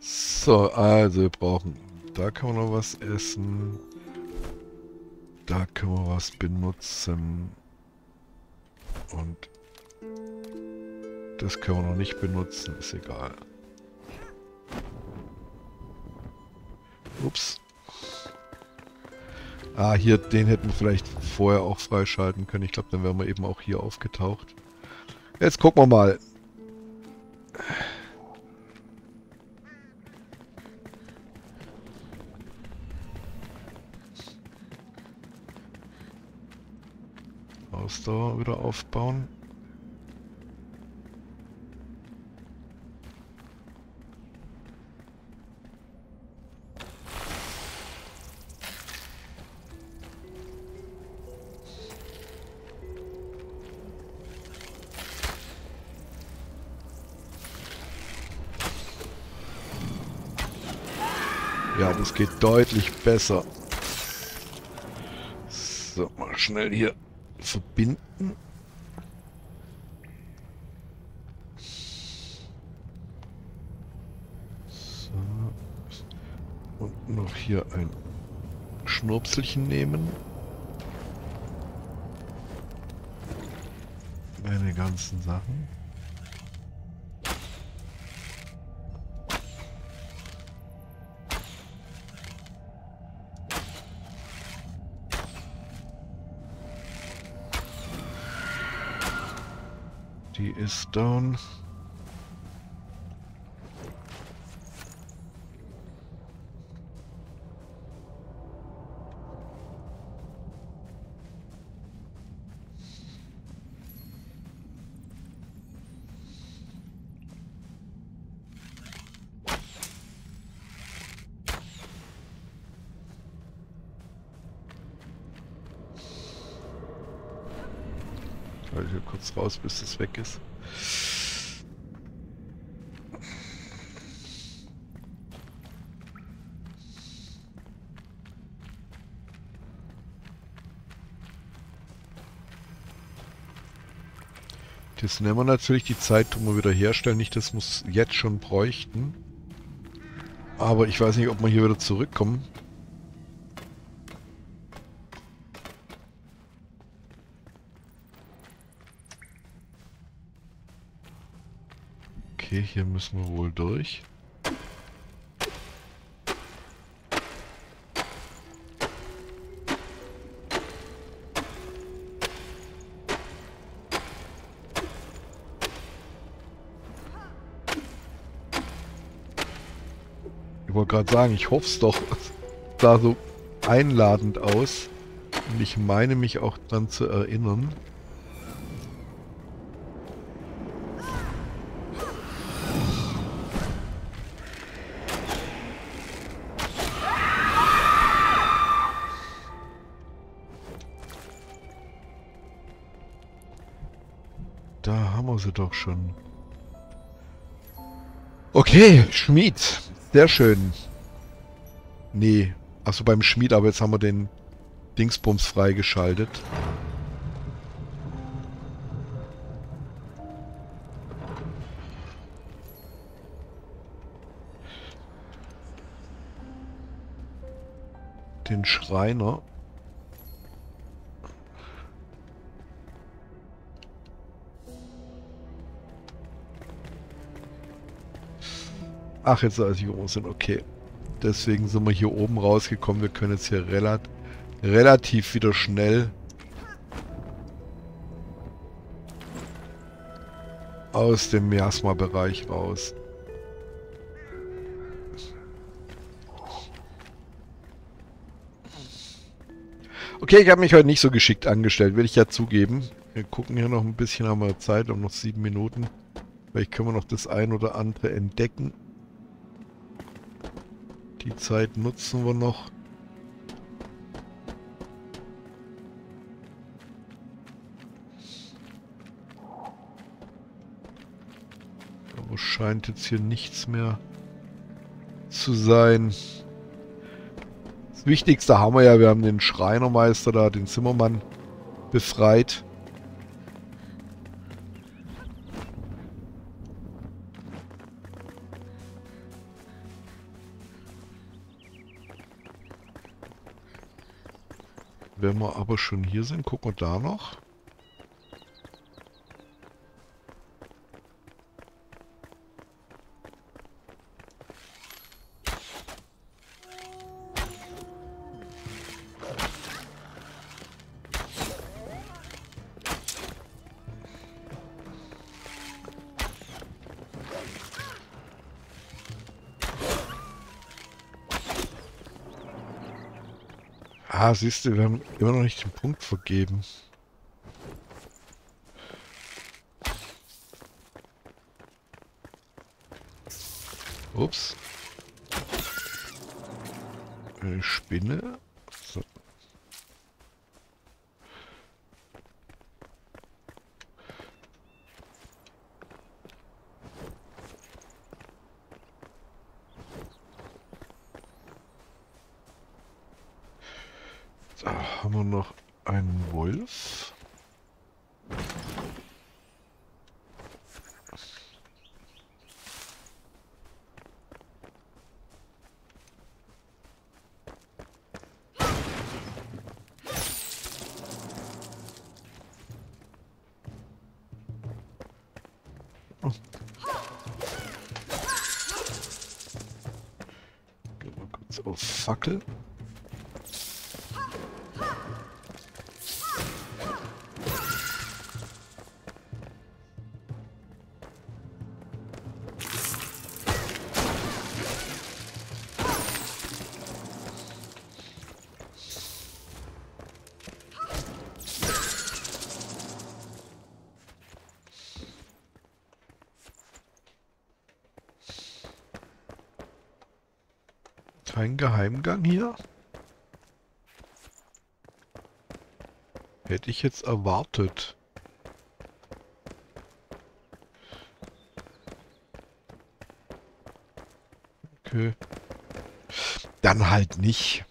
So, also wir brauchen da kann man noch was essen. Da können wir was benutzen. Und das können wir noch nicht benutzen, ist egal. Ups. Ah, hier, den hätten wir vielleicht vorher auch freischalten können. Ich glaube, dann wären wir eben auch hier aufgetaucht. Jetzt gucken wir mal. so wieder aufbauen. Ja, das geht deutlich besser. So, mal schnell hier verbinden. So. Und noch hier ein Schnurpselchen nehmen. Meine ganzen Sachen. Ist down. Kurz raus, bis das weg ist. Das nehmen wir natürlich die Zeit, tun wir wieder herstellen. Nicht, das muss jetzt schon bräuchten. Aber ich weiß nicht, ob wir hier wieder zurückkommen. Okay, hier müssen wir wohl durch. Gerade sagen, ich hoffe es doch. sah so einladend aus. Und ich meine mich auch dann zu erinnern. Da haben wir sie doch schon. Okay, Schmied. Sehr schön. Nee. Achso, beim Schmied, aber jetzt haben wir den Dingsbums freigeschaltet. Den Schreiner. Ach, jetzt als ich oben sind, okay. Deswegen sind wir hier oben rausgekommen. Wir können jetzt hier relat relativ wieder schnell aus dem Miasma-Bereich raus. Okay, ich habe mich heute nicht so geschickt angestellt, will ich ja zugeben. Wir gucken hier noch ein bisschen, haben wir Zeit, um noch sieben Minuten. Vielleicht können wir noch das ein oder andere entdecken. Die Zeit nutzen wir noch. Aber scheint jetzt hier nichts mehr zu sein. Das Wichtigste haben wir ja, wir haben den Schreinermeister da, den Zimmermann befreit. Wenn wir aber schon hier sind, gucken wir da noch. Ah, siehst du, wir haben immer noch nicht den Punkt vergeben. Ups. Eine Spinne. So. haben wir noch einen Wolf. Fackel. Geheimgang hier? Hätte ich jetzt erwartet. Okay. Dann halt nicht.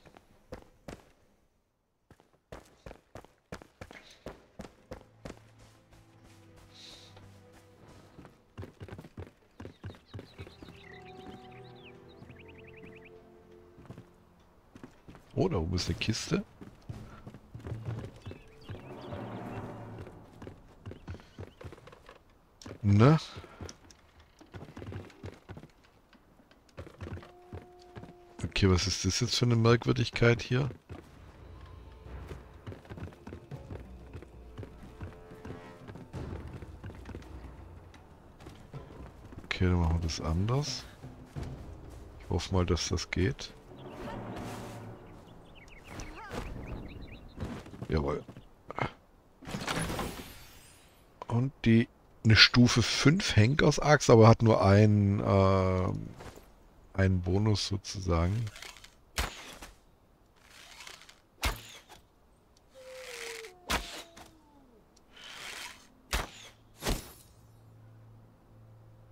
Oh, da oben ist eine Kiste. Ne? Okay, was ist das jetzt für eine Merkwürdigkeit hier? Okay, dann machen wir das anders. Ich hoffe mal, dass das geht. Jawohl. Und die eine Stufe 5 Henkersaxt, aber hat nur einen, äh, einen Bonus sozusagen.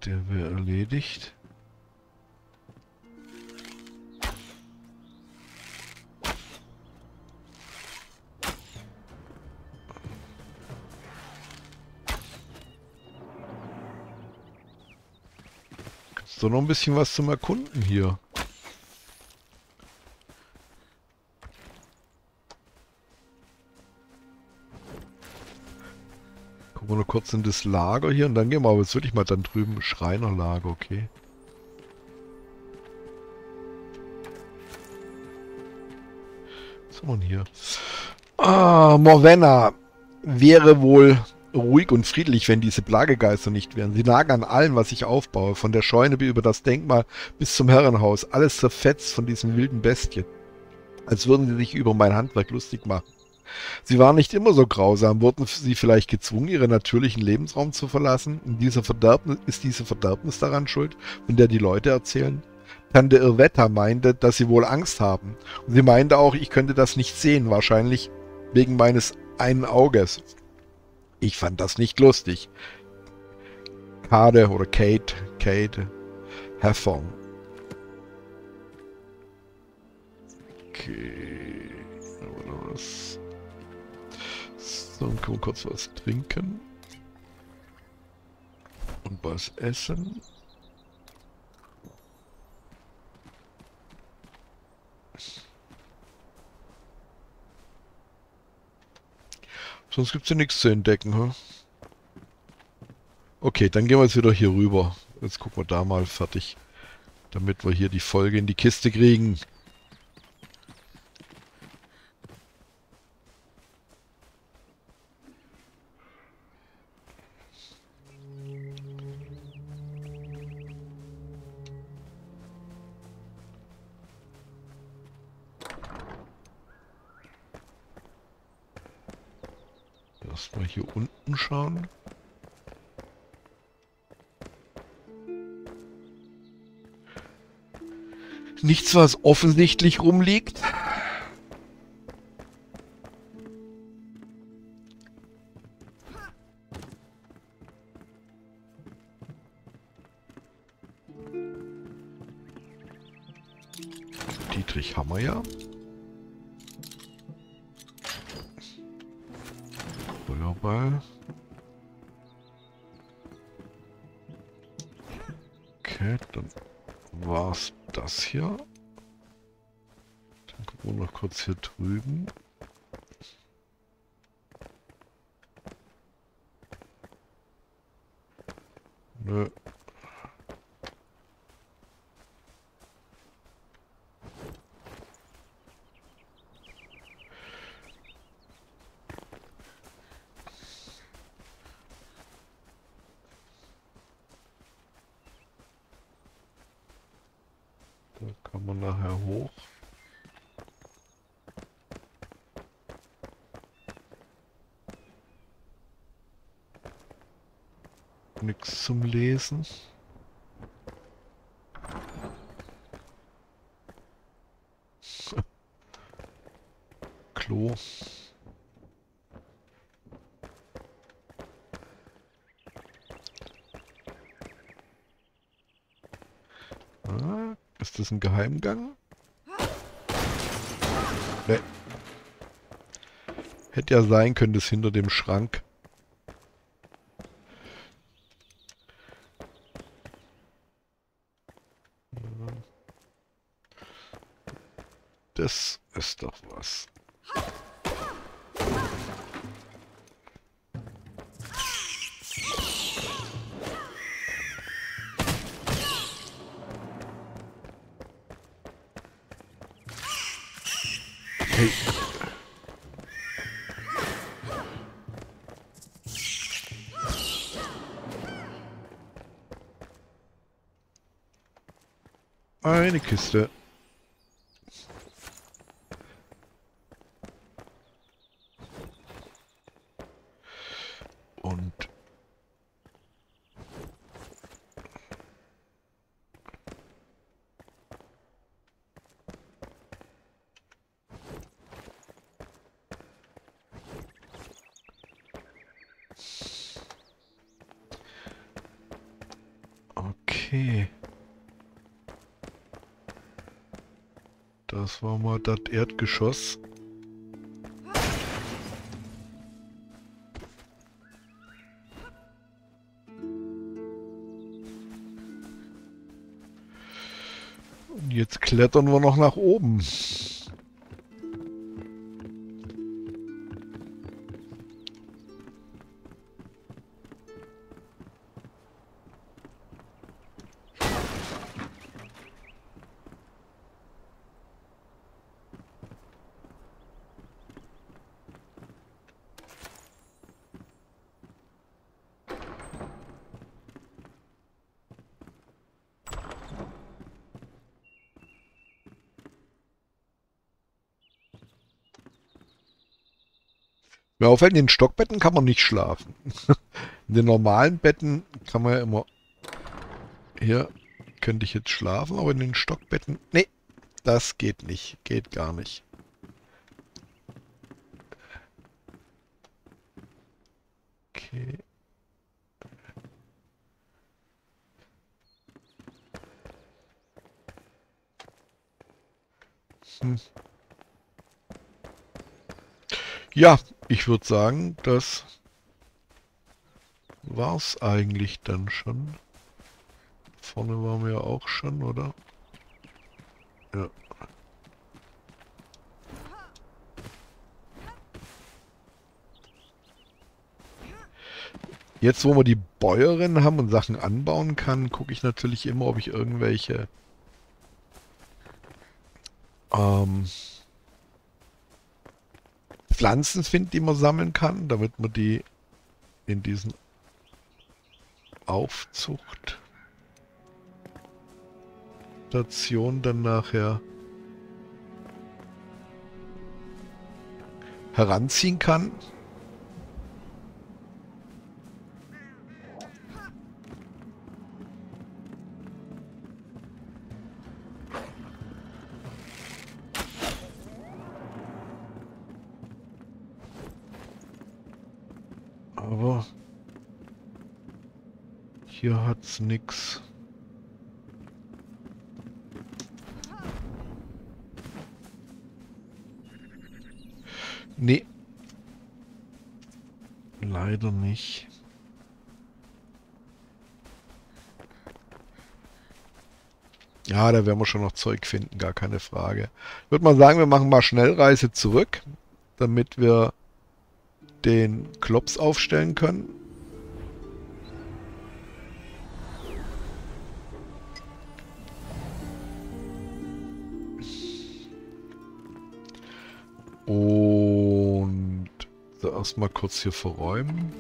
Der wäre erledigt. So, noch ein bisschen was zum Erkunden hier. Gucken wir noch kurz in das Lager hier und dann gehen wir aber jetzt wirklich mal dann drüben Schreinerlager, okay. Was haben wir hier? Ah, Morvenna wäre wohl ruhig und friedlich, wenn diese Plagegeister nicht wären. Sie nagen an allem, was ich aufbaue, von der Scheune über das Denkmal bis zum Herrenhaus, alles zerfetzt von diesen wilden Bestien. Als würden sie sich über mein Handwerk lustig machen. Sie waren nicht immer so grausam, wurden sie vielleicht gezwungen, ihren natürlichen Lebensraum zu verlassen? Verderbnis, ist diese Verderbnis daran schuld, von der die Leute erzählen? Tante Irvetta meinte, dass sie wohl Angst haben. Und sie meinte auch, ich könnte das nicht sehen, wahrscheinlich wegen meines einen Auges. Ich fand das nicht lustig. Kade oder Kate, Kate Heffong. Okay. Was? So, dann können wir kurz was trinken. Und was essen. Sonst gibt es ja nichts zu entdecken, hm? Okay, dann gehen wir jetzt wieder hier rüber. Jetzt gucken wir da mal fertig. Damit wir hier die Folge in die Kiste kriegen. Nichts, was offensichtlich rumliegt. Lesen. (laughs) Klo. Ah, ist das ein Geheimgang? Nee. Hätte ja sein können, das hinter dem Schrank. Das ist doch was. Hey. Eine Kiste. Und Okay. Das Erdgeschoss. Und jetzt klettern wir noch nach oben. Auffällt, in den Stockbetten kann man nicht schlafen. (laughs) In den normalen Betten kann man ja immer... Hier könnte ich jetzt schlafen, aber in den Stockbetten... Nee, das geht nicht. Geht gar nicht. Okay. Hm. Ja, ich würde sagen, das war's eigentlich dann schon. Vorne waren wir ja auch schon, oder? Ja. Jetzt, wo wir die Bäuerin haben und Sachen anbauen kann, gucke ich natürlich immer, ob ich irgendwelche ähm, Pflanzen finde, die man sammeln kann, damit man die in diesen Aufzuchtstation dann nachher heranziehen kann. Hat's nix. Nee. leider nicht. Ja, da werden wir schon noch Zeug finden, gar keine Frage. Ich würde mal sagen, wir machen mal Schnellreise zurück, damit wir den Klops aufstellen können. Erstmal kurz hier verräumen.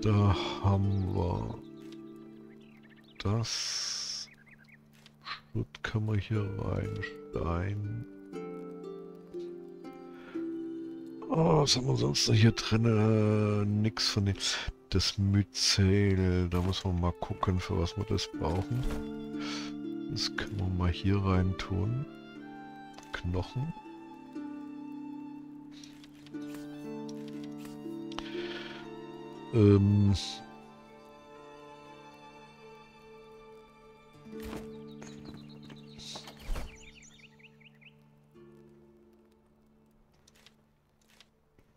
Da haben wir das. Schutt kann man hier rein. Stein. Oh, was haben wir sonst noch hier drin? Äh, nix von dem. Das Myzel, da muss man mal gucken, für was wir das brauchen. Das können wir mal hier rein tun. Knochen. Ähm,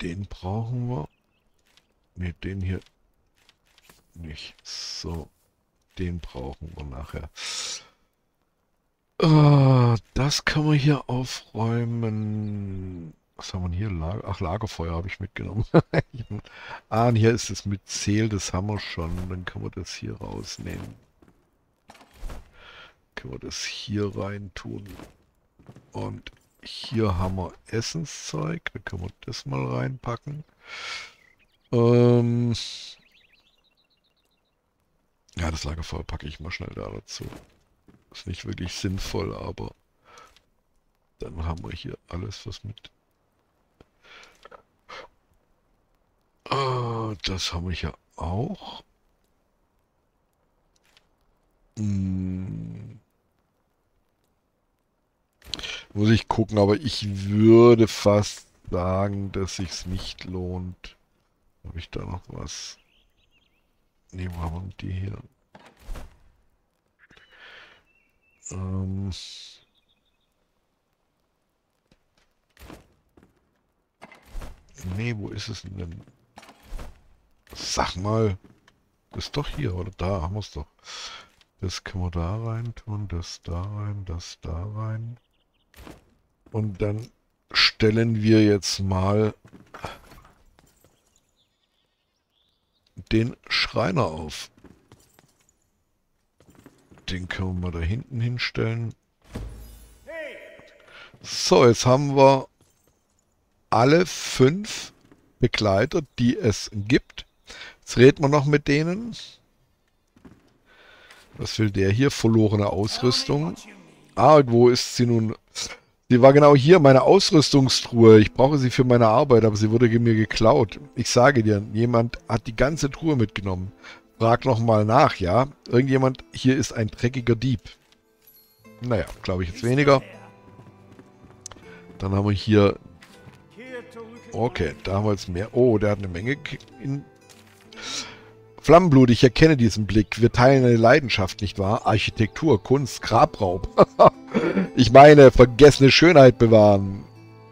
Den brauchen wir. Ne, den hier nicht. So. Den brauchen wir nachher. Uh, das kann man hier aufräumen. Was haben wir hier? Lager Ach, Lagerfeuer habe ich mitgenommen. (laughs) ah, und hier ist es mit Zähl, das haben wir schon. Dann können wir das hier rausnehmen. Können wir das hier rein tun. Und hier haben wir Essenszeug. Da können wir das mal reinpacken. Ähm ja, das Lagerfeuer packe ich mal schnell da dazu. Ist nicht wirklich sinnvoll, aber dann haben wir hier alles, was mit... Ah, das haben wir hier auch. Hm. Muss ich gucken, aber ich würde fast sagen, dass sich's nicht lohnt. Habe ich da noch was? Ne, wo haben die hier? Ähm... Nee, wo ist es denn? Sag mal. Ist doch hier, oder? Da haben wir es doch. Das können wir da rein tun, das da rein, das da rein. Und dann stellen wir jetzt mal den Schreiner auf. Den können wir mal da hinten hinstellen. So, jetzt haben wir alle fünf Begleiter, die es gibt. Jetzt reden wir noch mit denen. Was will der hier? Verlorene Ausrüstung. Ah, wo ist sie nun? Sie war genau hier, meine Ausrüstungstruhe. Ich brauche sie für meine Arbeit, aber sie wurde mir geklaut. Ich sage dir, jemand hat die ganze Truhe mitgenommen. Frag nochmal nach, ja? Irgendjemand hier ist ein dreckiger Dieb. Naja, glaube ich jetzt weniger. Dann haben wir hier... Okay, da haben wir jetzt mehr. Oh, der hat eine Menge in Flammenblut, ich erkenne diesen Blick. Wir teilen eine Leidenschaft, nicht wahr? Architektur, Kunst, Grabraub. (laughs) ich meine, vergessene Schönheit bewahren.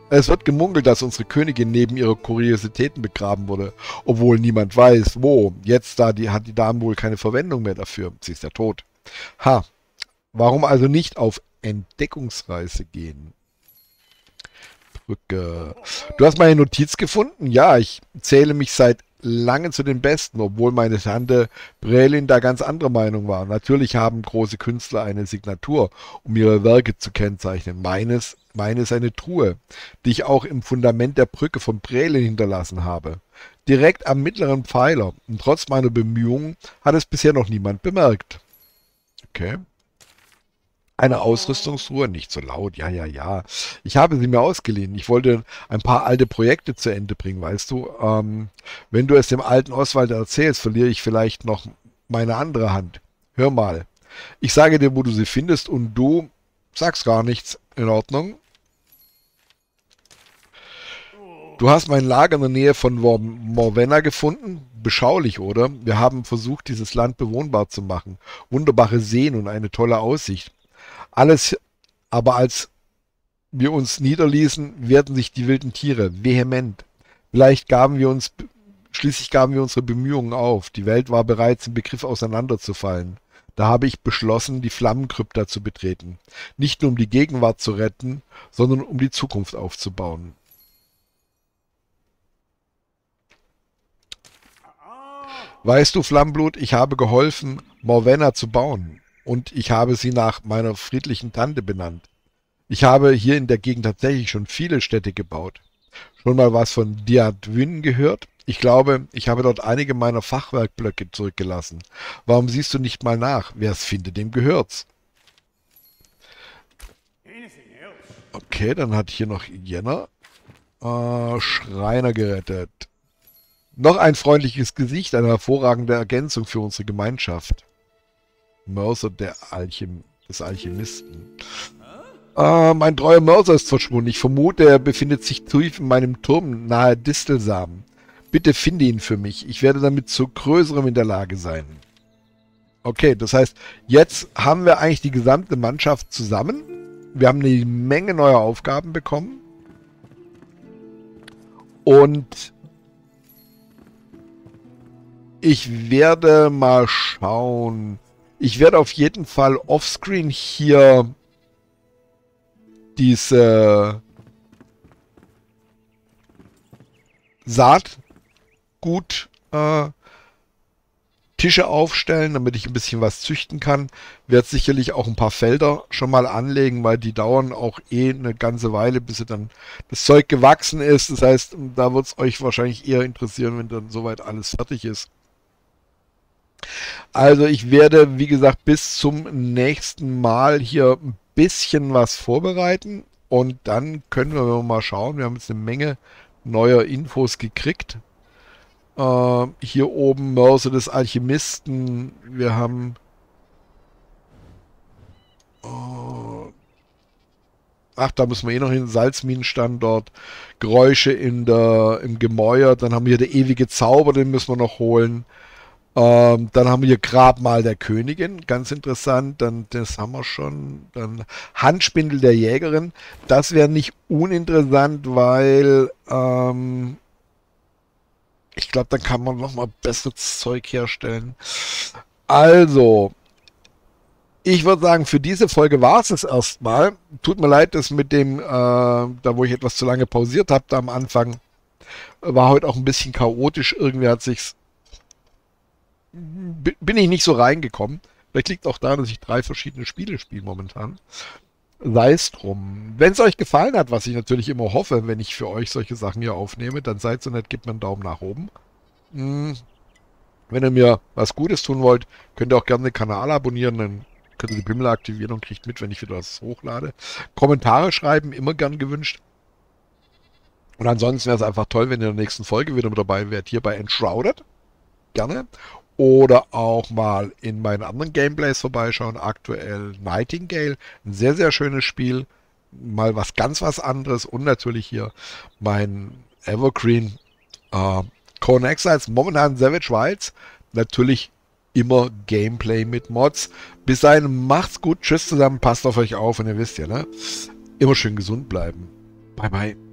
Es wird gemunkelt, dass unsere Königin neben ihrer Kuriositäten begraben wurde, obwohl niemand weiß, wo. Jetzt da die, hat die Dame wohl keine Verwendung mehr dafür. Sie ist ja tot. Ha, warum also nicht auf Entdeckungsreise gehen? Brücke. Du hast meine Notiz gefunden? Ja, ich zähle mich seit lange zu den Besten, obwohl meine Tante Brelin da ganz anderer Meinung war. Natürlich haben große Künstler eine Signatur, um ihre Werke zu kennzeichnen. Meines, meine ist eine Truhe, die ich auch im Fundament der Brücke von Brelin hinterlassen habe. Direkt am mittleren Pfeiler. Und trotz meiner Bemühungen hat es bisher noch niemand bemerkt. Okay. Eine Ausrüstungsruhe, nicht so laut, ja, ja, ja. Ich habe sie mir ausgeliehen. Ich wollte ein paar alte Projekte zu Ende bringen, weißt du. Ähm, wenn du es dem alten Oswald erzählst, verliere ich vielleicht noch meine andere Hand. Hör mal. Ich sage dir, wo du sie findest und du sagst gar nichts. In Ordnung? Du hast mein Lager in der Nähe von Morvenna gefunden? Beschaulich, oder? Wir haben versucht, dieses Land bewohnbar zu machen. Wunderbare Seen und eine tolle Aussicht. Alles, aber als wir uns niederließen, wehrten sich die wilden Tiere vehement. Vielleicht gaben wir uns Schließlich gaben wir unsere Bemühungen auf. Die Welt war bereits im Begriff auseinanderzufallen. Da habe ich beschlossen, die Flammenkrypta zu betreten. Nicht nur um die Gegenwart zu retten, sondern um die Zukunft aufzubauen. Weißt du, Flammblut, ich habe geholfen, Morvenna zu bauen. Und ich habe sie nach meiner friedlichen Tante benannt. Ich habe hier in der Gegend tatsächlich schon viele Städte gebaut. Schon mal was von Diadwin gehört? Ich glaube, ich habe dort einige meiner Fachwerkblöcke zurückgelassen. Warum siehst du nicht mal nach? Wer es findet, dem gehört's. Okay, dann hat hier noch Jenner äh, Schreiner gerettet. Noch ein freundliches Gesicht, eine hervorragende Ergänzung für unsere Gemeinschaft. Mörser der Alchem des Alchemisten. Äh, mein treuer Mörser ist verschwunden. Ich vermute, er befindet sich tief in meinem Turm nahe Distelsamen. Bitte finde ihn für mich. Ich werde damit zu Größerem in der Lage sein. Okay, das heißt, jetzt haben wir eigentlich die gesamte Mannschaft zusammen. Wir haben eine Menge neuer Aufgaben bekommen. Und ich werde mal schauen. Ich werde auf jeden Fall offscreen hier diese Saatgut äh, Tische aufstellen, damit ich ein bisschen was züchten kann. Werde sicherlich auch ein paar Felder schon mal anlegen, weil die dauern auch eh eine ganze Weile, bis dann das Zeug gewachsen ist. Das heißt, da wird es euch wahrscheinlich eher interessieren, wenn dann soweit alles fertig ist. Also ich werde, wie gesagt, bis zum nächsten Mal hier ein bisschen was vorbereiten und dann können wir mal schauen. Wir haben jetzt eine Menge neuer Infos gekriegt. Äh, hier oben Mörser des Alchemisten. Wir haben... Äh, ach, da müssen wir eh noch hin. Salzminenstandort. Geräusche in der, im Gemäuer. Dann haben wir hier der ewige Zauber, den müssen wir noch holen. Ähm, dann haben wir Grabmal der Königin, ganz interessant. Dann, das haben wir schon. Dann Handspindel der Jägerin. Das wäre nicht uninteressant, weil ähm, ich glaube, dann kann man nochmal besseres Zeug herstellen. Also, ich würde sagen, für diese Folge war es es erstmal. Tut mir leid, dass mit dem, äh, da wo ich etwas zu lange pausiert habe, da am Anfang, war heute auch ein bisschen chaotisch. Irgendwie hat sich's bin ich nicht so reingekommen. Vielleicht liegt auch daran, dass ich drei verschiedene Spiele spiele momentan. Sei es drum. Wenn es euch gefallen hat, was ich natürlich immer hoffe, wenn ich für euch solche Sachen hier aufnehme, dann seid so nett, gebt mir einen Daumen nach oben. Hm. Wenn ihr mir was Gutes tun wollt, könnt ihr auch gerne den Kanal abonnieren, dann könnt ihr die Bimmel aktivieren und kriegt mit, wenn ich wieder was hochlade. Kommentare schreiben, immer gern gewünscht. Und ansonsten wäre es einfach toll, wenn ihr in der nächsten Folge wieder mit dabei wärt, hier bei Enshrouded. Gerne oder auch mal in meinen anderen Gameplays vorbeischauen. Aktuell Nightingale, ein sehr, sehr schönes Spiel. Mal was ganz was anderes und natürlich hier mein Evergreen äh, Conan Exiles, momentan Savage Wilds. Natürlich immer Gameplay mit Mods. Bis dahin, macht's gut, tschüss zusammen, passt auf euch auf und ihr wisst ja, ne? Immer schön gesund bleiben. Bye, bye.